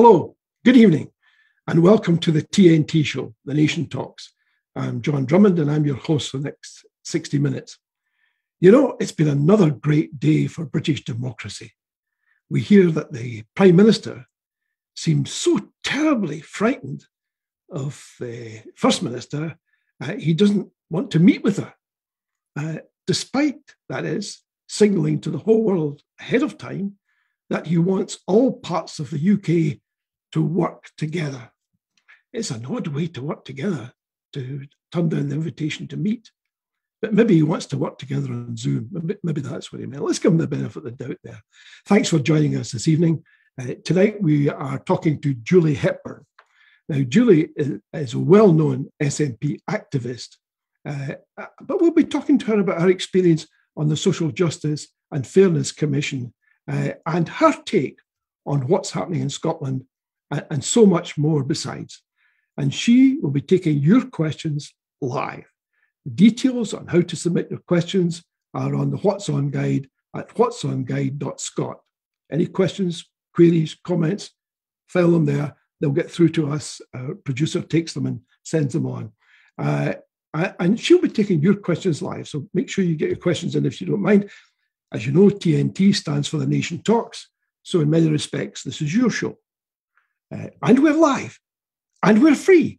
Hello, good evening, and welcome to the TNT show, The Nation Talks. I'm John Drummond, and I'm your host for the next 60 minutes. You know, it's been another great day for British democracy. We hear that the Prime Minister seems so terribly frightened of the First Minister, uh, he doesn't want to meet with her, uh, despite, that is, signalling to the whole world ahead of time that he wants all parts of the UK to work together. It's an odd way to work together, to turn down the invitation to meet. But maybe he wants to work together on Zoom. Maybe that's what he meant. Let's give him the benefit of the doubt there. Thanks for joining us this evening. Uh, tonight we are talking to Julie Hepburn. Now, Julie is, a well known SNP activist, uh, but we'll be talking to her about her experience on the Social Justice and Fairness Commission uh, and her take on what's happening in Scotland and, so much more besides. And she will be taking your questions live. Details on how to submit your questions are on the What's On guide at what'songuide.scot. Any questions, queries, comments, file them there. They'll get through to us. Our producer takes them and sends them on. Uh, and she'll be taking your questions live. So make sure you get your questions in if you don't mind. As you know, TNT stands for The Nation Talks. So, in many respects, this is your show. Uh, and we're live and we're free.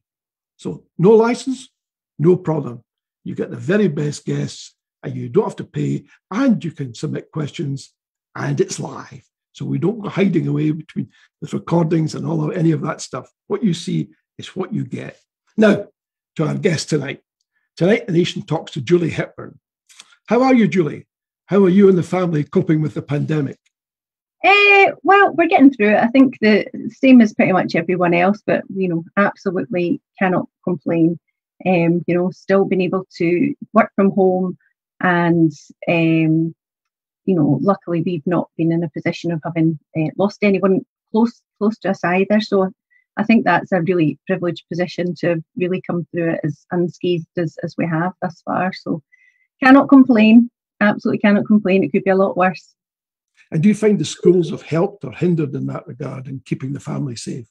So, no license, no problem. You get the very best guests and you don't have to pay and you can submit questions and it's live. So, we don't go hiding away between the recordings and all of any of that stuff. What you see is what you get. Now, to our guest tonight. Tonight, the nation talks to Julie Hepburn. How are you, Julie? How are you and the family coping with the pandemic? Uh, well, we're getting through it. I think the same as pretty much everyone else, but you know, absolutely cannot complain. Um, you know, still being able to work from home, and um, you know, luckily we've not been in a position of having uh, lost anyone close close to us either. So I think that's a really privileged position to really come through it as unscathed as, as we have thus far. So cannot complain absolutely cannot complain. It could be a lot worse. And do you find the schools have helped or hindered in that regard in keeping the family safe?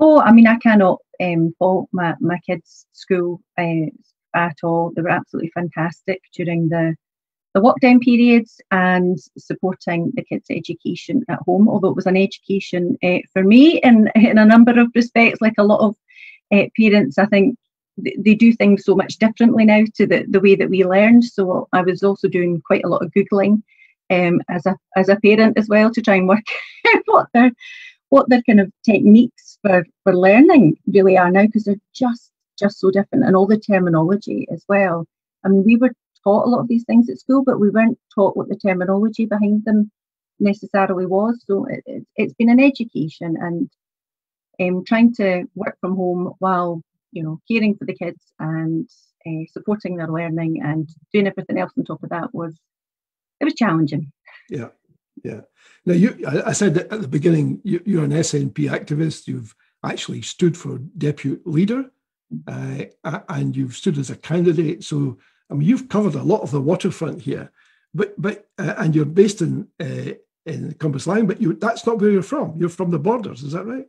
Oh, I mean, I cannot um, fault my, my kids' school uh, at all. They were absolutely fantastic during the the lockdown periods and supporting the kids' education at home. Although it was an education uh, for me in in a number of respects, like a lot of uh, parents, I think they do things so much differently now to the, the way that we learned. So I was also doing quite a lot of googling um, as a as a parent as well to try and work out what their what their kind of techniques for for learning really are now because they're just just so different and all the terminology as well. I mean, we were taught a lot of these things at school, but we weren't taught what the terminology behind them necessarily was. So it, has been an education and um, trying to work from home while you know, caring for the kids and uh, supporting their learning and doing everything else on top of that was it was challenging. Yeah, yeah. Now you, I said at the beginning, you, are an SNP activist. You've actually stood for deputy leader, uh, and you've stood as a candidate. So I mean, you've covered a lot of the waterfront here, but but uh, and you're based in uh, in Cambuslang, but you that's not where you're from. You're from the borders, is that right?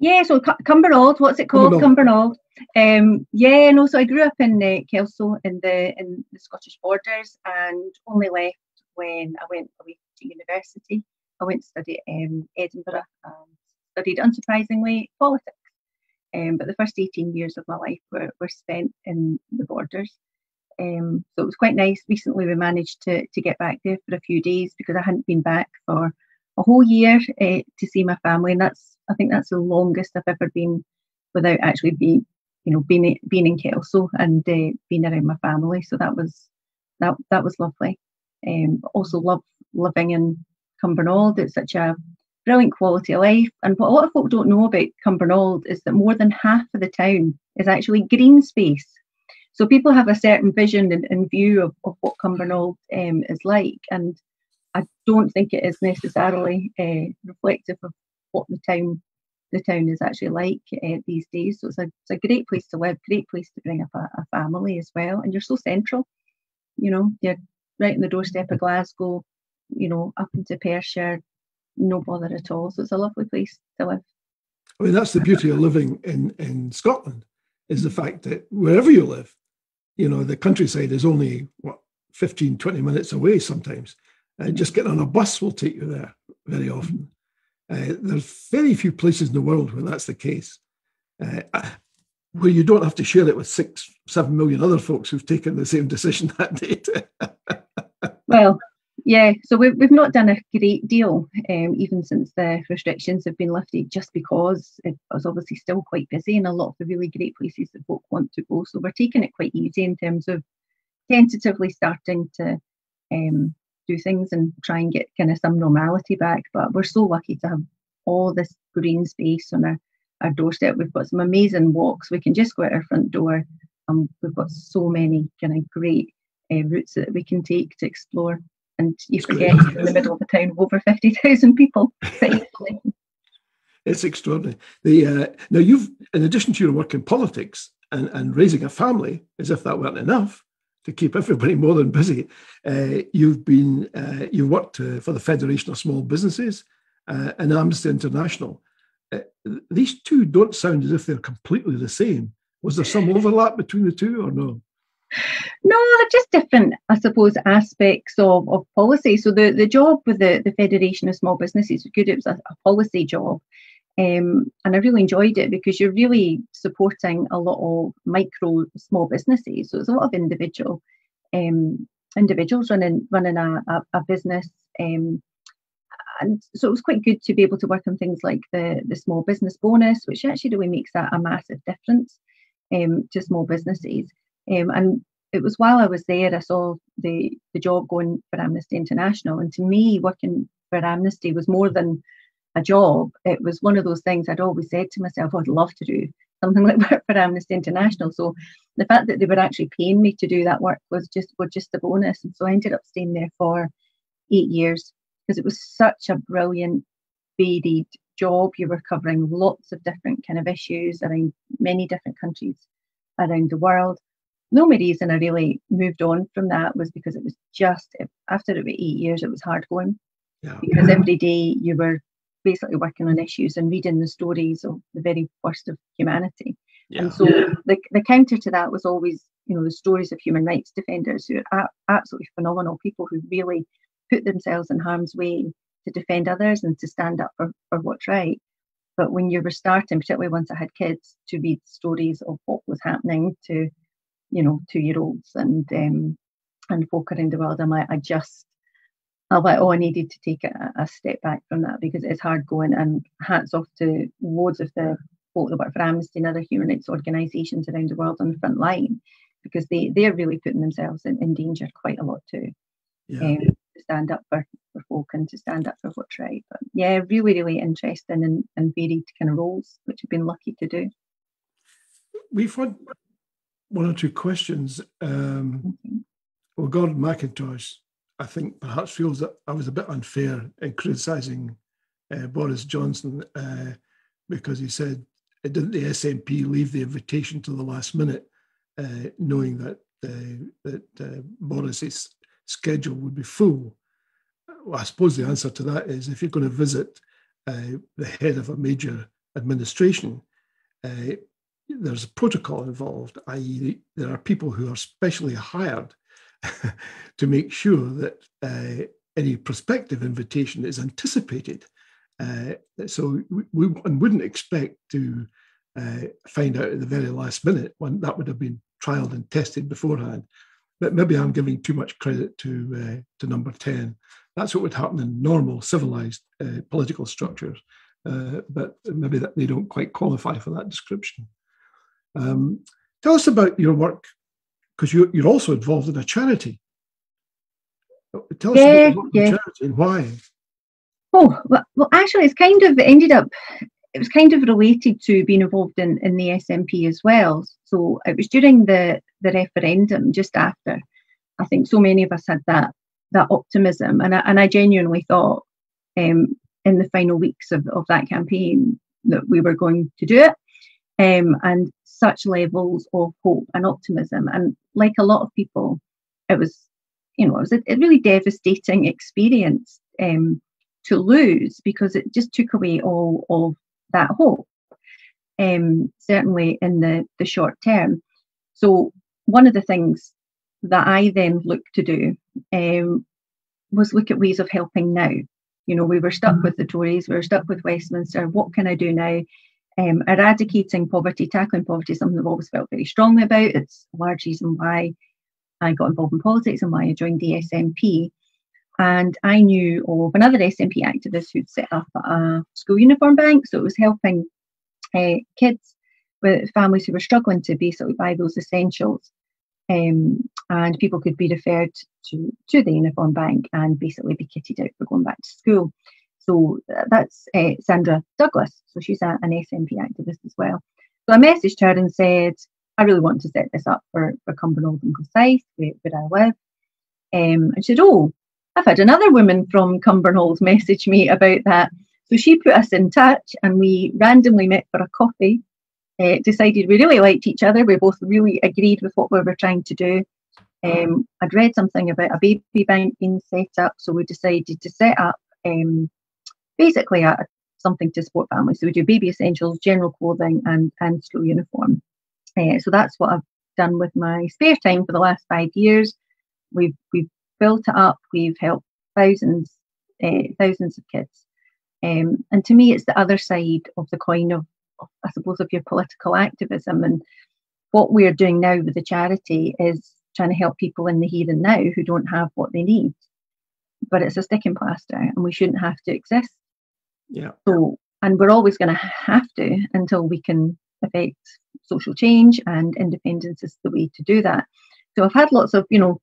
Yeah, so C- Cumbernauld, what's it called? Cumbernauld. Um, yeah, no, so I grew up in uh, Kelso in the in the Scottish borders and only left when I went away to university. I went to study um, Edinburgh and studied, unsurprisingly, politics. Um, but the first 18 years of my life were, were spent in the borders. Um, so it was quite nice. Recently, we managed to, to get back there for a few days because I hadn't been back for a whole year uh, to see my family, and that's I think that's the longest I've ever been without actually being, you know, being being in Kelso and uh, being around my family. So that was that that was lovely. Um, also love living in Cumbernauld. It's such a brilliant quality of life. And what a lot of folk don't know about Cumbernauld is that more than half of the town is actually green space. So people have a certain vision and, and view of, of what Cumbernauld um, is like. And I don't think it is necessarily uh, reflective of what the town the town is actually like uh, these days. So it's a, it's a great place to live, great place to bring up a, a, family as well. And you're so central, you know, you're right in the doorstep of Glasgow, you know, up into Perthshire, no bother at all. So it's a lovely place to live. I mean, that's the beauty of living in, in Scotland, is the fact that wherever you live, you know, the countryside is only, what, 15, 20 minutes away sometimes. Uh, just getting on a bus will take you there very often. Uh, there's very few places in the world where that's the case, uh, where you don't have to share it with six, seven million other folks who've taken the same decision that day. well, yeah, so we've, we've not done a great deal, um, even since the restrictions have been lifted, just because it was obviously still quite busy and a lot of the really great places that folk want to go. So we're taking it quite easy in terms of tentatively starting to um, do things and try and get kind of some normality back. But we're so lucky to have all this green space on our, our doorstep. We've got some amazing walks. We can just go out our front door. and we've got so many kind of great uh, routes that we can take to explore. And you forget in the middle of a town of over 50,000 people. it's extraordinary. The uh, now you've, in addition to your work in politics and, and raising a family, as if that weren't enough, to keep everybody more than busy. Uh, you've been uh, you worked uh, for the Federation of Small Businesses uh, and Amnesty International. Uh, these two don't sound as if they're completely the same. Was there some overlap between the two, or no? No, they're just different, I suppose, aspects of, of policy. So the, the job with the, the Federation of Small Businesses was good. It was a, a policy job. Um, and I really enjoyed it because you're really supporting a lot of micro small businesses. So it's a lot of individual um, individuals running running a, a, a business. Um, and so it was quite good to be able to work on things like the the small business bonus, which actually really makes a, a massive difference um, to small businesses. Um, and it was while I was there I saw the the job going for Amnesty International, and to me, working for Amnesty was more than a job, it was one of those things I'd always said to myself, I'd love to do something like work for Amnesty International. So the fact that they were actually paying me to do that work was just was just a bonus. And so I ended up staying there for eight years because it was such a brilliant, varied job. You were covering lots of different kind of issues around many different countries around the world. The only reason I really moved on from that was because it was just after about eight years, it was hard going. Yeah. Because every day you were basically working on issues and reading the stories of the very worst of humanity. Yeah. And so the, the counter to that was always, you know, the stories of human rights defenders who are absolutely phenomenal people who really put themselves in harm's way to defend others and to stand up for, for what's right. But when you were starting, particularly once I had kids, to read stories of what was happening to, you know, two year olds and um, and folk around the world, I'm like, I just I like, oh, I needed to take a, a, step back from that because it's hard going. And hats off to loads of the folk that work for Amnesty and other human rights organisations around the world on the front line because they they're really putting themselves in, in danger quite a lot too. Yeah. Um, to stand up for, for folk and to stand up for what's right. But yeah, really, really interesting and, and varied kind of roles, which I've been lucky to do. We've had one or two questions. Um. Well, Gordon McIntosh I think perhaps feels that I was a bit unfair in criticising uh, Boris Johnson uh, because he said, didn't the SNP leave the invitation to the last minute, uh, knowing that uh, that uh, Boris's schedule would be full? Well, I suppose the answer to that is if you're going to visit uh, the head of a major administration, there's a protocol involved, i.e., there are people who are specially hired to make sure that uh, any prospective invitation is anticipated. Uh, so we, we wouldn't expect to uh, find out at the very last minute when that would have been trialed and tested beforehand. But maybe I'm giving too much credit to uh, to number ten. That's what would happen in normal civilized uh, political structures, uh, but maybe that they don't quite qualify for that description. Um, tell us about your work because you, you're also involved in a charity. Tell us yeah, about the yeah. charity and why. Oh, well, well, actually, it's kind of ended up, it was kind of related to being involved in, in the SNP as well. So it was during the, the referendum, just after. I think so many of us had that that optimism, and I, and I genuinely thought um, in the final weeks of, of that campaign that we were going to do it um, and such levels of hope and optimism. And like a lot of people, it was, you know, it was a, a really devastating experience um, to lose because it just took away all of that hope, um, certainly in the, the short term. So, one of the things that I then looked to do um, was look at ways of helping now. You know, we were stuck mm-hmm. with the Tories, we were stuck with Westminster. What can I do now? Um, eradicating poverty, tackling poverty, is something I've always felt very strongly about. It's a large reason why I got involved in politics and why I joined the SNP. And I knew of another SNP activist who'd set up a school uniform bank. So it was helping uh, kids with families who were struggling to basically buy those essentials. Um, and people could be referred to, to the uniform bank and basically be kitted out for going back to school. So uh, that's uh, Sandra Douglas. So she's a, an SNP activist as well. So I messaged her and said, I really want to set this up for, for Cumbernauld and Kilsyth, where, where I live. Um, and she said, Oh, I've had another woman from Cumbernauld message me about that. So she put us in touch and we randomly met for a coffee. Uh, decided we really liked each other. We both really agreed with what we were trying to do. Um, I'd read something about a baby bank being set up, so we decided to set up um, basically a, something to support families. So we do baby essentials, general clothing, and and school uniform. Uh, so that's what I've done with my spare time for the last five years. We've we've built it up. We've helped thousands, uh, thousands of kids. Um, and to me, it's the other side of the coin of, of, I suppose, of your political activism. And what we're doing now with the charity is trying to help people in the here and now who don't have what they need. But it's a sticking plaster, and we shouldn't have to exist. Yeah. So, and we're always going to have to until we can affect social change, and independence is the way to do that. So I've had lots of, you know,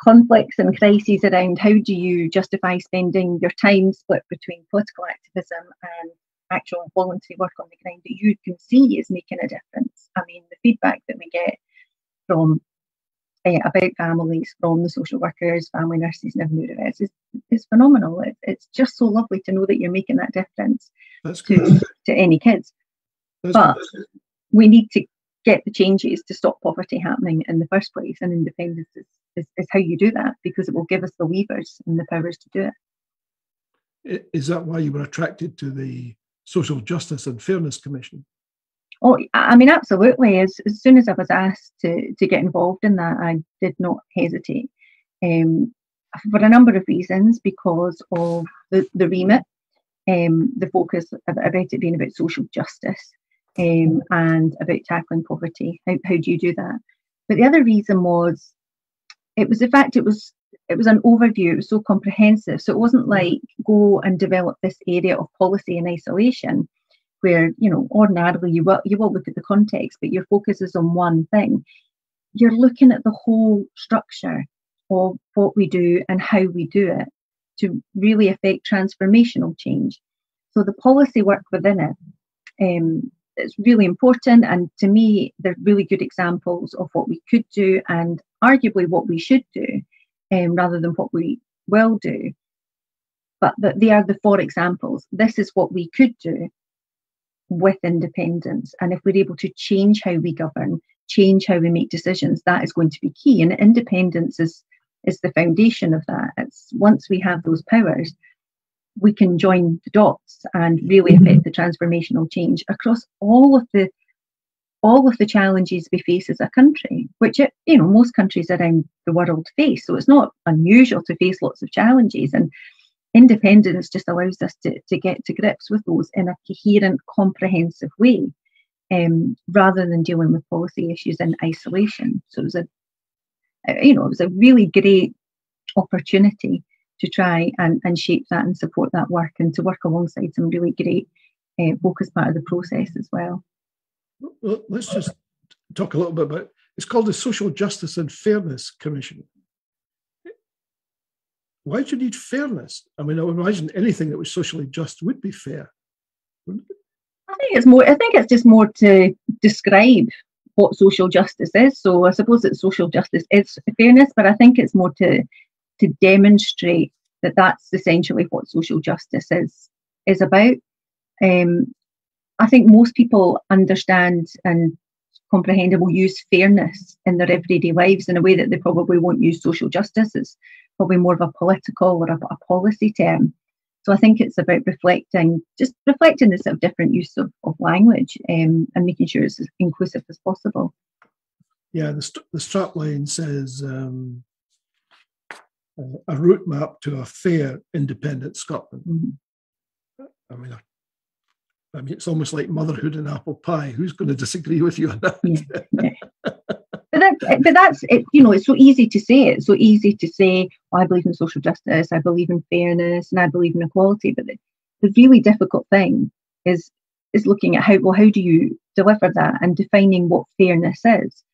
conflicts and crises around how do you justify spending your time split between political activism and actual voluntary work on the ground that you can see is making a difference. I mean, the feedback that we get from uh, about families from the social workers, family nurses, and everyone else is, is phenomenal. It, it's just so lovely to know that you're making that difference to, to any kids. That's but good. we need to get the changes to stop poverty happening in the first place, and independence is is, is how you do that because it will give us the levers and the powers to do it. Is that why you were attracted to the Social Justice and Fairness Commission? Oh, I mean, absolutely. As, as soon as I was asked to, to get involved in that, I did not hesitate um, for a number of reasons because of the, the remit, um, the focus about it being about social justice um, and about tackling poverty. How, how do you do that? But the other reason was it was the fact it was it was an overview it was so comprehensive so it wasn't like go and develop this area of policy in isolation where you know ordinarily you will you will look at the context but your focus is on one thing you're looking at the whole structure of what we do and how we do it to really affect transformational change so the policy work within it um, it's really important. And to me, they're really good examples of what we could do and arguably what we should do um, rather than what we will do. But the, they are the four examples. This is what we could do with independence. And if we're able to change how we govern, change how we make decisions, that is going to be key. And independence is, is the foundation of that. It's once we have those powers, we can join the dots and really mm-hmm. affect the transformational change across all of the all of the challenges we face as a country, which you know most countries around the world face. So it's not unusual to face lots of challenges, and independence just allows us to, to get to grips with those in a coherent, comprehensive way, um, rather than dealing with policy issues in isolation. So it was a, you know, it was a really great opportunity to try and, and shape that and support that work and to work alongside some really great uh, folk as part of the process as well. well. Let's just talk a little bit about it's called the Social Justice and Fairness Commission. Why do you need fairness? I mean, I would imagine anything that was socially just would be fair. I think it's more. I think it's just more to describe what social justice is. So I suppose that social justice is fairness, but I think it's more to to demonstrate that that's essentially what social justice is is about. Um, I think most people understand and comprehend and will use fairness in their everyday lives in a way that they probably won't use social justice. It's probably more of a political or a, a policy term. So I think it's about reflecting, just reflecting the sort of different use of, of language um, and making sure it's as inclusive as possible. Yeah, the, st- the strapline says um, a route map to a fair, independent Scotland. Mm-hmm. I mean, I mean, it's almost like motherhood and apple pie. Who's going to disagree with you on that? Yeah, yeah. But that, but that's it, you know, it's so easy to say it. So easy to say, I believe in social justice, I believe in fairness, and I believe in equality. But the, the really difficult thing is is looking at how well how do you deliver that and defining what fairness is.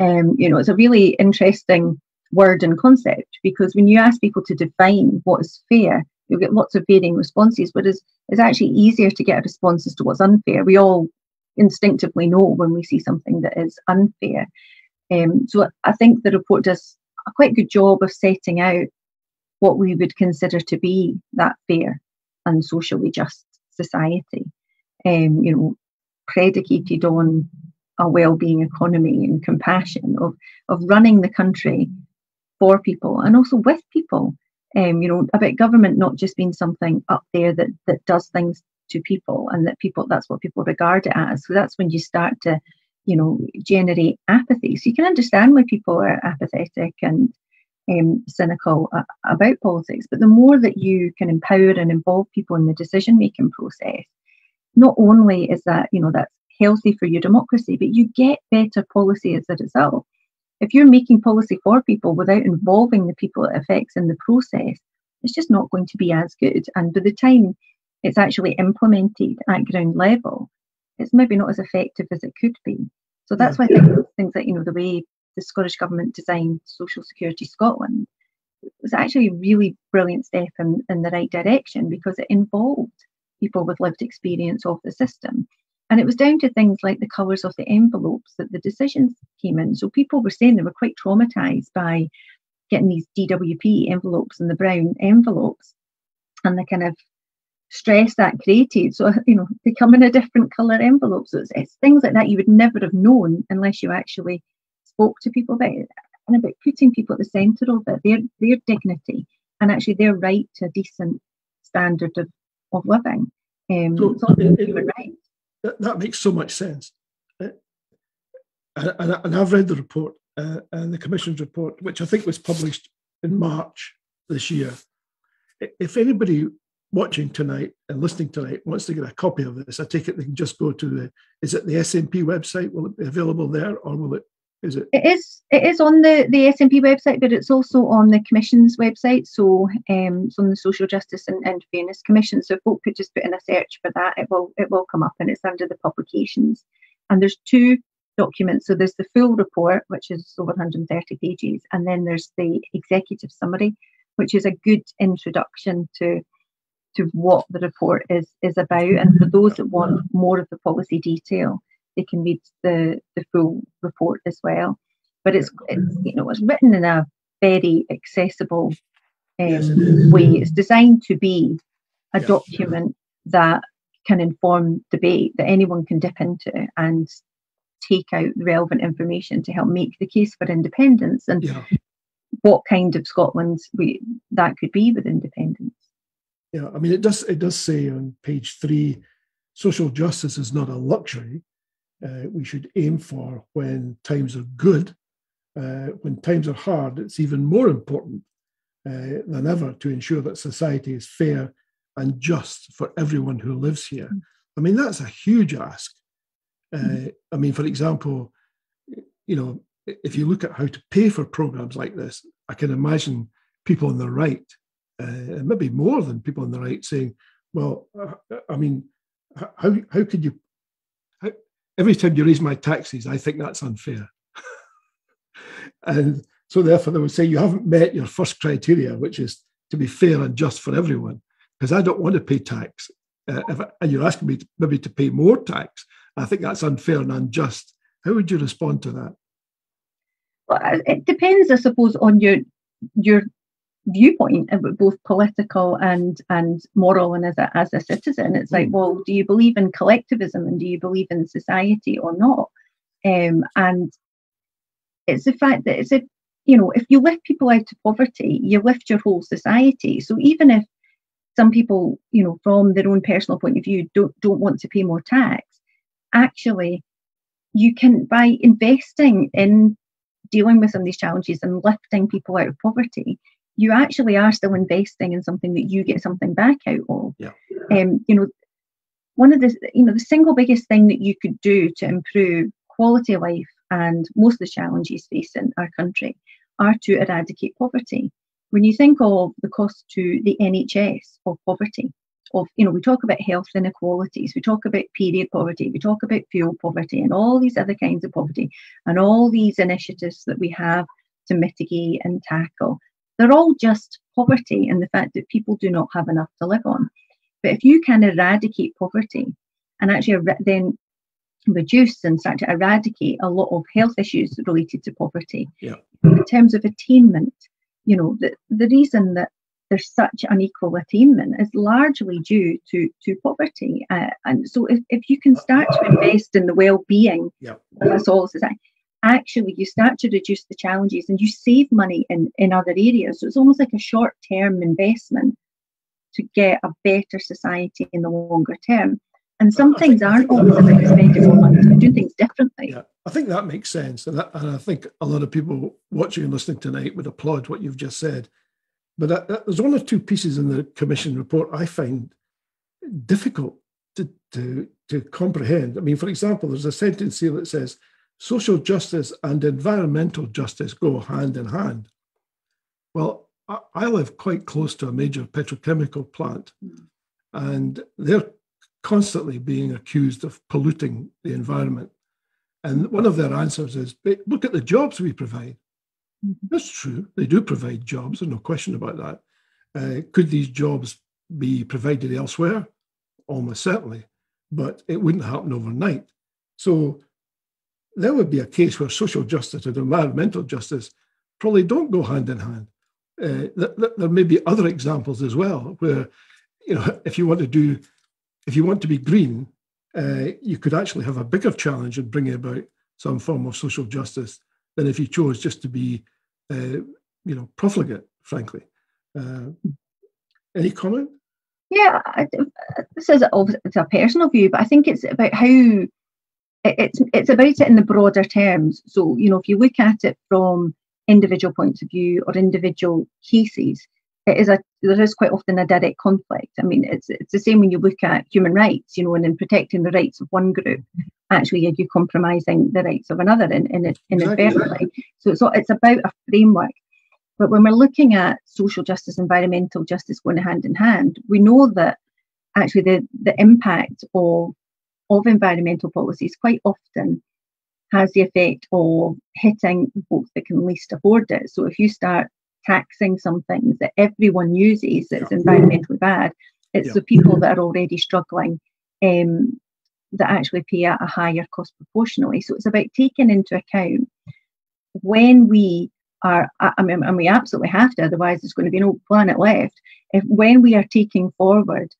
Um, you know, it's a really interesting word and concept because when you ask people to define what is fair, you'll get lots of varying responses, but it's, it's actually easier to get a response as to what's unfair. We all instinctively know when we see something that is unfair. Um, so I think the report does a quite good job of setting out what we would consider to be that fair and socially just society. Um, you know, predicated on a well-being economy and compassion of of running the country for people and also with people. Um, you know, about government not just being something up there that that does things to people and that people that's what people regard it as. So that's when you start to, you know, generate apathy. So you can understand why people are apathetic and um, cynical uh, about politics. But the more that you can empower and involve people in the decision making process, not only is that you know that's healthy for your democracy, but you get better policy as a result if you're making policy for people without involving the people it affects in the process, it's just not going to be as good. And by the time it's actually implemented at ground level, it's maybe not as effective as it could be. So that's why I think things like, you know, the way the Scottish Government designed Social Security Scotland was actually a really brilliant step in, in the right direction because it involved people with lived experience of the system. And it was down to things like the colours of the envelopes that the decisions came in. So people were saying they were quite traumatised by getting these DWP envelopes and the brown envelopes and the kind of stress that created. So, you know, they come in a different colour envelope. So it's, it's things like that you would never have known unless you actually spoke to people about it and about putting people at the centre of it, their their dignity and actually their right to a decent standard of, of living. Um, so, so human rights that, that makes so much sense. Uh, and, and I've read the report uh, and the Commission's report, which I think was published in March this year. If anybody watching tonight and listening tonight wants to get a copy of this, I take it they can just go to the, is it the SNP website? Will it be available there or will it is it? It is. It is on the the SNP website, but it's also on the Commission's website. So, um, it's on the Social Justice and, and Fairness Commission. So, if folk could just put in a search for that, it will it will come up, and it's under the publications. And there's two documents. So there's the full report, which is over 130 pages, and then there's the executive summary, which is a good introduction to to what the report is is about. And for those that want more of the policy detail, they can read the, the full report as well. But it's, it's you know it's written in a very accessible um, way. It's designed to be a yeah, document yeah. that can inform debate that anyone can dip into and take out relevant information to help make the case for independence and yeah. what kind of Scotland we, that could be with independence. Yeah, I mean it does it does say on page three, social justice is not a luxury, uh, we should aim for when times are good. Uh, when times are hard, it's even more important uh, than ever to ensure that society is fair and just for everyone who lives here. Mm. I mean, that's a huge ask. Uh, mm. I mean, for example, you know, if you look at how to pay for programs like this, I can imagine people on the right, uh, maybe more than people on the right, saying, "Well, I mean, how how could you every time you raise my taxes, I think that's unfair. and so therefore they would say you haven't met your first criteria, which is to be fair and just for everyone, because I don't want to pay tax. Uh, if, and you're asking me to, maybe to pay more tax. I think that's unfair and unjust. How would you respond to that? Well, it depends, I suppose, on your your viewpoint, both political and and moral, and as a as a citizen, it's like, mm. well, do you believe in collectivism and do you believe in society or not? Um, and it's the fact that it's a you know, if you lift people out of poverty, you lift your whole society. So even if some people, you know, from their own personal point of view, don't don't want to pay more tax. Actually, you can by investing in dealing with some of these challenges and lifting people out of poverty, you actually are still investing in something that you get something back out of. Yeah. Um, you know, one of the you know the single biggest thing that you could do to improve quality of life and most of the challenges facing our country are to eradicate poverty. When you think of the cost to the NHS of poverty, of you know, we talk about health inequalities, we talk about period poverty, we talk about fuel poverty, and all these other kinds of poverty, and all these initiatives that we have to mitigate and tackle. They're all just poverty and the fact that people do not have enough to live on. But if you can eradicate poverty and actually then reduce and start to eradicate a lot of health issues related to poverty, yeah. in terms of attainment, you know, the, the reason that there's such unequal attainment is largely due to, to poverty. Uh, and so if, if you can start to invest in the well-being yeah. of us all society, actually you start to reduce the challenges and you save money in, in other areas. So it's almost like a short-term investment to get a better society in the longer term. And some things aren't always about spending more money, but doing things differently. Yeah, I think that makes sense. And, that, and I think a lot of people watching and listening tonight would applaud what you've just said. But that, that, there's one or two pieces in the commission report I find difficult to, to, to comprehend. I mean, for example, there's a sentence here that says social justice and environmental justice go hand in hand. Well, I, live quite close to a major petrochemical plant, and they're constantly being accused of polluting the environment. And one of their answers is look at the jobs we provide. Mm-hmm. That's true. They do provide jobs, there's no question about that. Uh, could these jobs be provided elsewhere? Almost certainly, but it wouldn't happen overnight. So there would be a case where social justice and environmental justice probably don't go hand in hand. Uh, th- there may be other examples as well where, you know, if you want to do, if you want to be green, uh, you could actually have a bigger challenge in bringing about some form of social justice than if you chose just to be, uh, you know, profligate, frankly. Uh, any comment? Yeah, this is a personal view, but I think it's about how it's it's about it in the broader terms. So you know, if you look at it from individual points of view or individual cases, it is a there is quite often a direct conflict. I mean, it's it's the same when you look at human rights, you know, and in protecting the rights of one group, actually you're compromising the rights of another in, in, inadvertently. So it's it's about a framework. But when we're looking at social justice, environmental justice going hand in hand, we know that actually the, the impact of of environmental policies quite often has the effect of hitting folks that can least afford it. So if you start taxing some things that everyone uses that's environmentally bad, it's yeah. the people that are already struggling um, that actually pay at a higher cost proportionally. So it's about taking into account when we are, I mean, and we absolutely have to, otherwise there's going to be no planet left. If when we are taking forward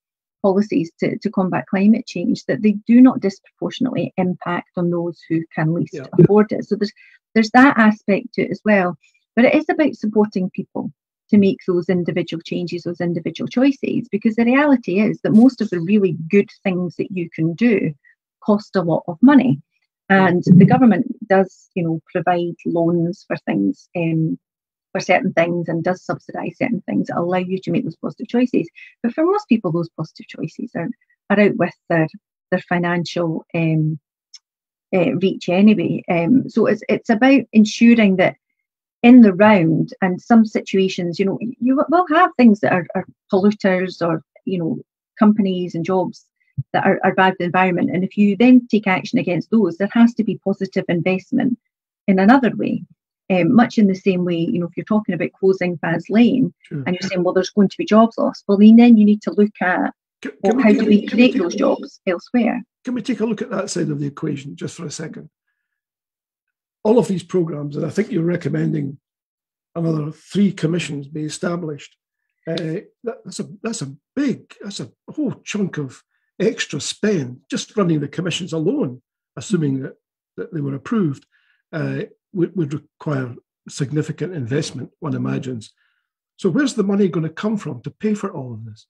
policies to, to combat climate change that they do not disproportionately impact on those who can least yeah. afford it. So there's there's that aspect to it as well. But it is about supporting people to make those individual changes, those individual choices, because the reality is that most of the really good things that you can do cost a lot of money. And the government does, you know, provide loans for things um, for certain things and does subsidize certain things that allow you to make those positive choices. But for most people, those positive choices are, are out with their, their financial um, uh, reach anyway. Um, so it's, it's about ensuring that in the round and some situations, you know, you will have things that are, are polluters or, you know, companies and jobs that are, are bad for the environment. And if you then take action against those, there has to be positive investment in another way. Um, much in the same way, you know, if you're talking about closing Faslane sure. and you're saying, well, there's going to be jobs lost, well, then, then you need to look at can, well, we, how do we create we those jobs elsewhere? Can we take a look at that side of the equation just for a second? All of these programs, and I think you're recommending another three commissions be established. Uh, that, that's a that's a big that's a whole chunk of extra spend just running the commissions alone, assuming that, that they were approved. Uh, would, would require significant investment, one imagines. So, where's the money going to come from to pay for all of this?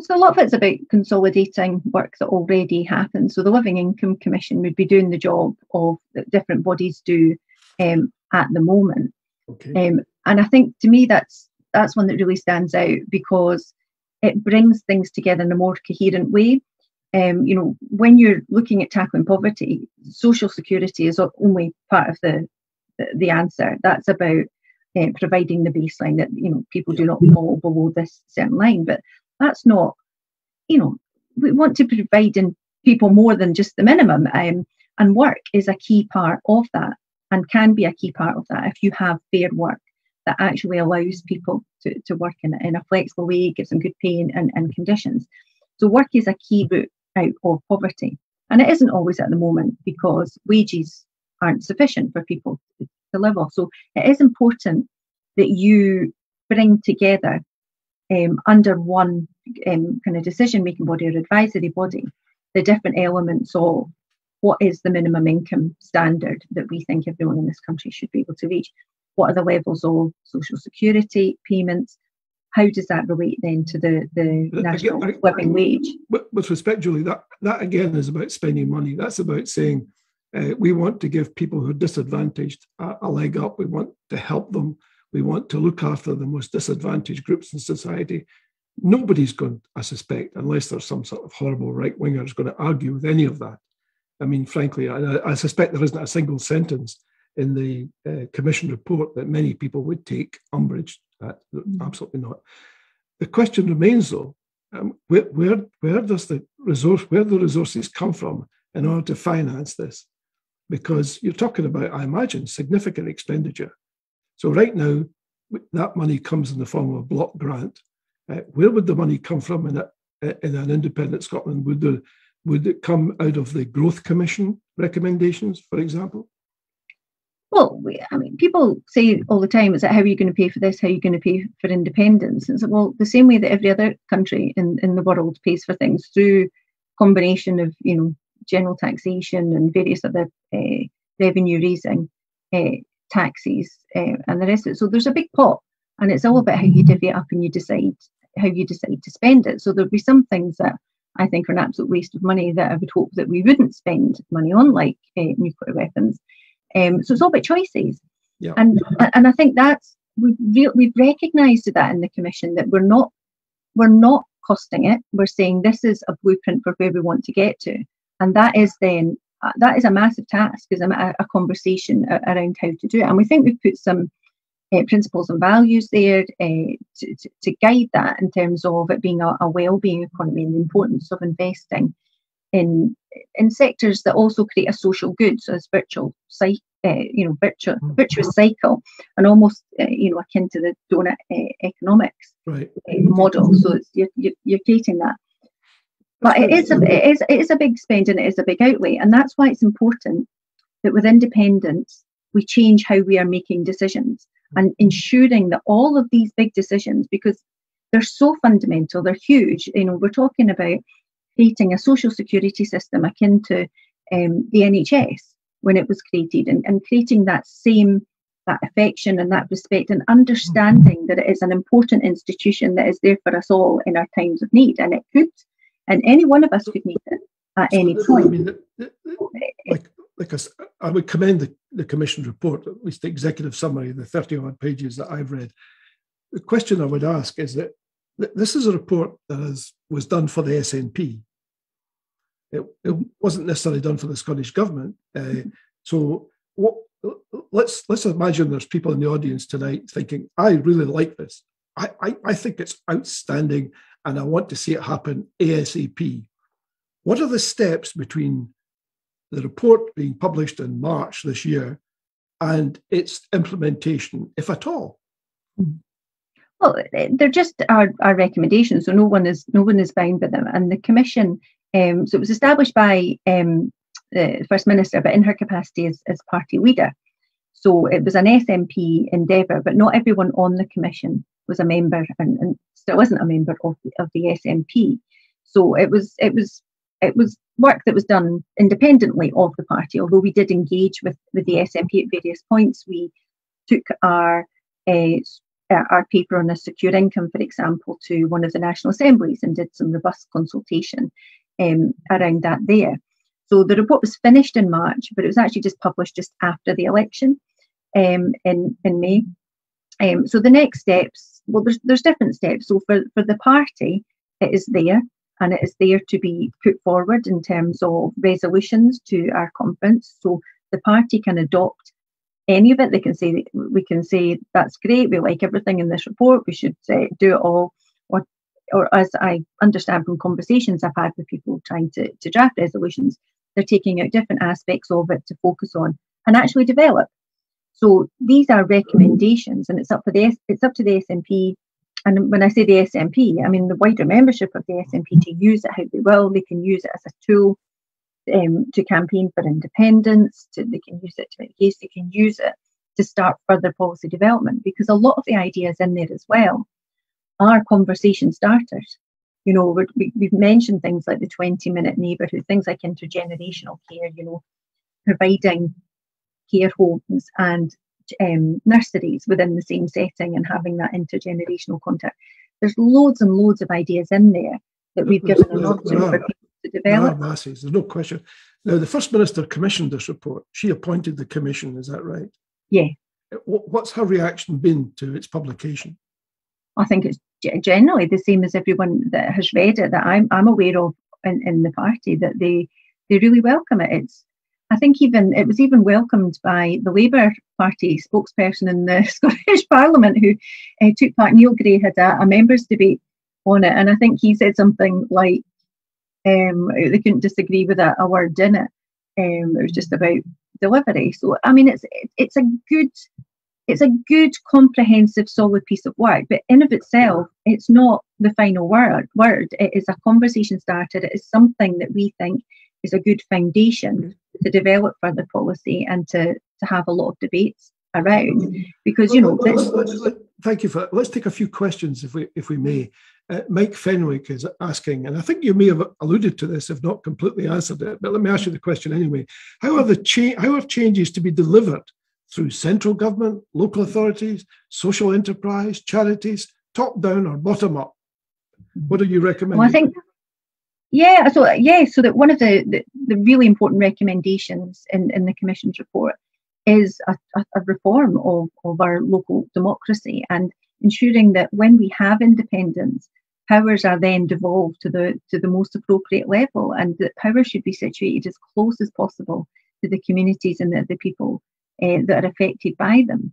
So a lot of it's about consolidating work that already happens. So the Living Income Commission would be doing the job of that different bodies do um, at the moment. Okay. Um, and I think to me that's that's one that really stands out because it brings things together in a more coherent way. Um, you know, when you're looking at tackling poverty, social security is only part of the the, the answer. That's about uh, providing the baseline that you know people do not fall below this certain line. But that's not, you know, we want to provide in people more than just the minimum. Um, and work is a key part of that and can be a key part of that if you have fair work that actually allows people to, to work in, in a flexible way, gives them good pay and, and, and conditions. So work is a key route out of poverty. And it isn't always at the moment because wages aren't sufficient for people to, live off. So it is important that you bring together um, under one um, kind of decision making body or advisory body the different elements of what is the minimum income standard that we think everyone in this country should be able to reach what are the levels of social security payments? How does that relate then to the, the national again, living wage? With respect, Julie, that, that again is about spending money. That's about saying uh, we want to give people who are disadvantaged a, a leg up. We want to help them. We want to look after the most disadvantaged groups in society. Nobody's going, I suspect, unless there's some sort of horrible right winger, is going to argue with any of that. I mean, frankly, I, I, suspect there isn't a single sentence in the uh, commission report that many people would take umbrage at. Mm. Absolutely not. The question remains, though, um, where, where, where does the resource, where the resources come from in order to finance this? Because you're talking about, I imagine, significant expenditure. So right now, that money comes in the form of a block grant. Uh, where would the money come from in, a, in an independent Scotland? Would, the, would it come out of the Growth Commission recommendations, for example? Well, we, I mean, people say all the time, is that how are you going to pay for this? How are you going to pay for independence? And so, well, the same way that every other country in, in the world pays for things through combination of, you know, general taxation and various other uh, revenue raising uh, taxes uh, and the rest of it. So there's a big pot, and it's all about how you divvy it up and you decide how you decide to spend it. So there'll be some things that I think are an absolute waste of money that I would hope that we wouldn't spend money on, like nuclear weapons. Um, so it's all about choices. Yeah. And and I think that's we've re- we've recognised that in the commission that we're not we're not costing it. We're saying this is a blueprint for where we want to get to, and that is then uh, that is a massive task because a, a conversation around how to do it. And we think we've put some uh, principles and values there uh, to, to, to, guide that in terms of it being a, a well-being economy and the importance of investing in in sectors that also create a social good, so it's virtual cycle, uh, you know, virtual, mm-hmm. virtuous cycle, and almost uh, you know akin to the donut uh, economics right. Uh, model. So it's you're, you're creating that. But it is a it is it is a big spend and it is a big outlay, and that's why it's important that with independence we change how we are making decisions and ensuring that all of these big decisions, because they're so fundamental, they're huge. You know, we're talking about creating a social security system akin to um, the NHS when it was created and, and creating that same that affection and that respect and understanding that it is an important institution that is there for us all in our times of need and it could and any one of us could need it at so any point. I mean, the, the, like, like I, I would commend the, the commission report at least the executive summary the 30 odd pages that I've read. The question I would ask is that this is a report that is, was done for the SNP. It, it wasn't necessarily done for the Scottish government. Uh, so what, let's let's imagine there's people in the audience tonight thinking, I really like this. I, I, I think it's outstanding and I want to see it happen ASAP. What are the steps between the report being published in March this year and its implementation, if at all? Mm-hmm. Well, they're just our, our recommendations, so no one is no one is bound by them. And the commission, um, so it was established by um, the first minister, but in her capacity as, as party leader. So it was an SNP endeavour, but not everyone on the commission was a member, and, and still isn't a member of the, of the SNP. So it was it was it was work that was done independently of the party. Although we did engage with with the SNP at various points, we took our uh, uh, our paper on a secure income, for example, to one of the national assemblies and did some robust consultation um, around that there. So the report was finished in March, but it was actually just published just after the election um, in in May. Um, so the next steps, well, there's there's different steps. So for for the party, it is there and it is there to be put forward in terms of resolutions to our conference. So the party can adopt any of it. They can say we can say that's great. We like everything in this report. We should uh, do it all. Or, or as I understand from conversations I've had with people trying to, to draft resolutions, they're taking out different aspects of it to focus on and actually develop. So these are recommendations, and it's up for the it's up to the SNP. And when I say the SNP, I mean the wider membership of the SNP to use it how they will. They can use it as a tool um, to campaign for independence. To, they can use it to make case. They can use it to start further policy development because a lot of the ideas in there as well are conversation starters. You know, we, we've mentioned things like the 20 minute neighbourhood, things like intergenerational care, you know, providing care homes and um, nurseries within the same setting and having that intergenerational contact. There's loads and loads of ideas in there that we've given an option for people to develop. masses, there's no question. Now, the First Minister commissioned this report. She appointed the commission, is that right? Yeah. What's her reaction been to its publication? I think it's generally the same as everyone that has read it that I'm, I'm aware of in, in the party that they they really welcome it. It's I think even it was even welcomed by the Labour Party spokesperson in the Scottish Parliament who uh, took part. Neil Gray had a, a, members' debate on it, and I think he said something like um, they couldn't disagree with a, a word in it. Um, it was just about delivery. So I mean, it's it's a good it's a good, comprehensive, solid piece of work, but in of itself, it's not the final word. Word. It is a conversation starter. It is something that we think is a good foundation to develop further policy and to to have a lot of debates around. Because you know, let's, let's, let's, thank you for that. Let's take a few questions, if we if we may. Uh, Mike Fenwick is asking, and I think you may have alluded to this, if not completely answered it, but let me ask you the question anyway. How are the cha- how are changes to be delivered through central government, local authorities, social enterprise, charities, top down or bottom up? What do you recommend? Well, I think, yeah, so yeah, so that one of the, the, the really important recommendations in, in the Commission's report is a, a, reform of, of our local democracy and ensuring that when we have independence, powers are then devolved to the to the most appropriate level and that power should be situated as close as possible to the communities and the, the people uh, that are affected by them.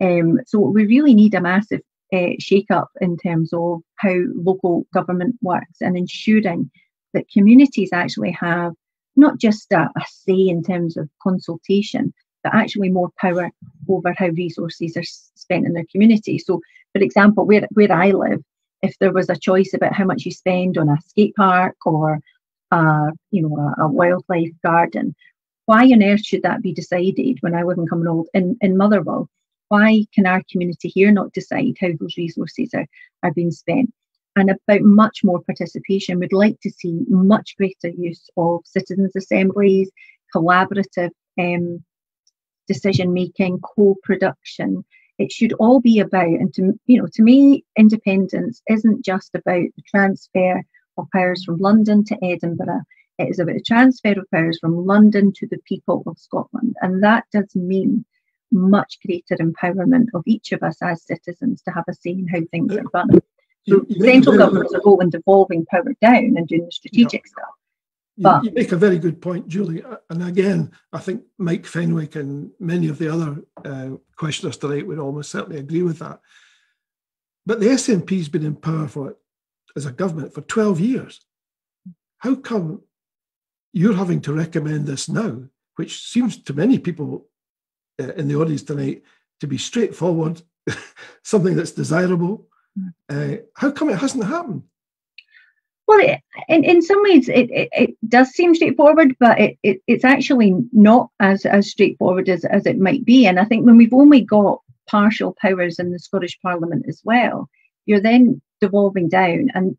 Um, so we really need a massive uh, shake up in terms of how local government works and ensuring that communities actually have not just a, a say in terms of consultation, but actually more power over how resources are spent in their community. So, for example, where, where I live, if there was a choice about how much you spend on a skate park or a, you know, a, a wildlife garden, why on earth should that be decided when I live in Cumbernauld in, in Motherwell? Why can our community here not decide how those resources are, are being spent? And about much more participation, we'd like to see much greater use of citizens' assemblies, collaborative um, decision making, co-production. It should all be about, and to you know, to me, independence isn't just about the transfer of powers from London to Edinburgh. It is about the transfer of powers from London to the people of Scotland. And that does mean much greater empowerment of each of us as citizens to have a say in how things are done. So central government's are in devolving power down and doing the strategic yeah. stuff. But, you make a very good point, Julie. And again, I think Mike Fenwick and many of the other uh, questioners tonight would almost certainly agree with that. But the SNP's been in power for as a government for 12 years. How come you're having to recommend this now, which seems to many people uh, in the audience tonight to be straightforward, something that's desirable. Mm. Uh, how come it hasn't happened? Well, it, in, in some ways, it, it, it, does seem straightforward, but it, it, it's actually not as, as straightforward as, as it might be. And I think when we've only got partial powers in the Scottish Parliament as well, you're then devolving down. And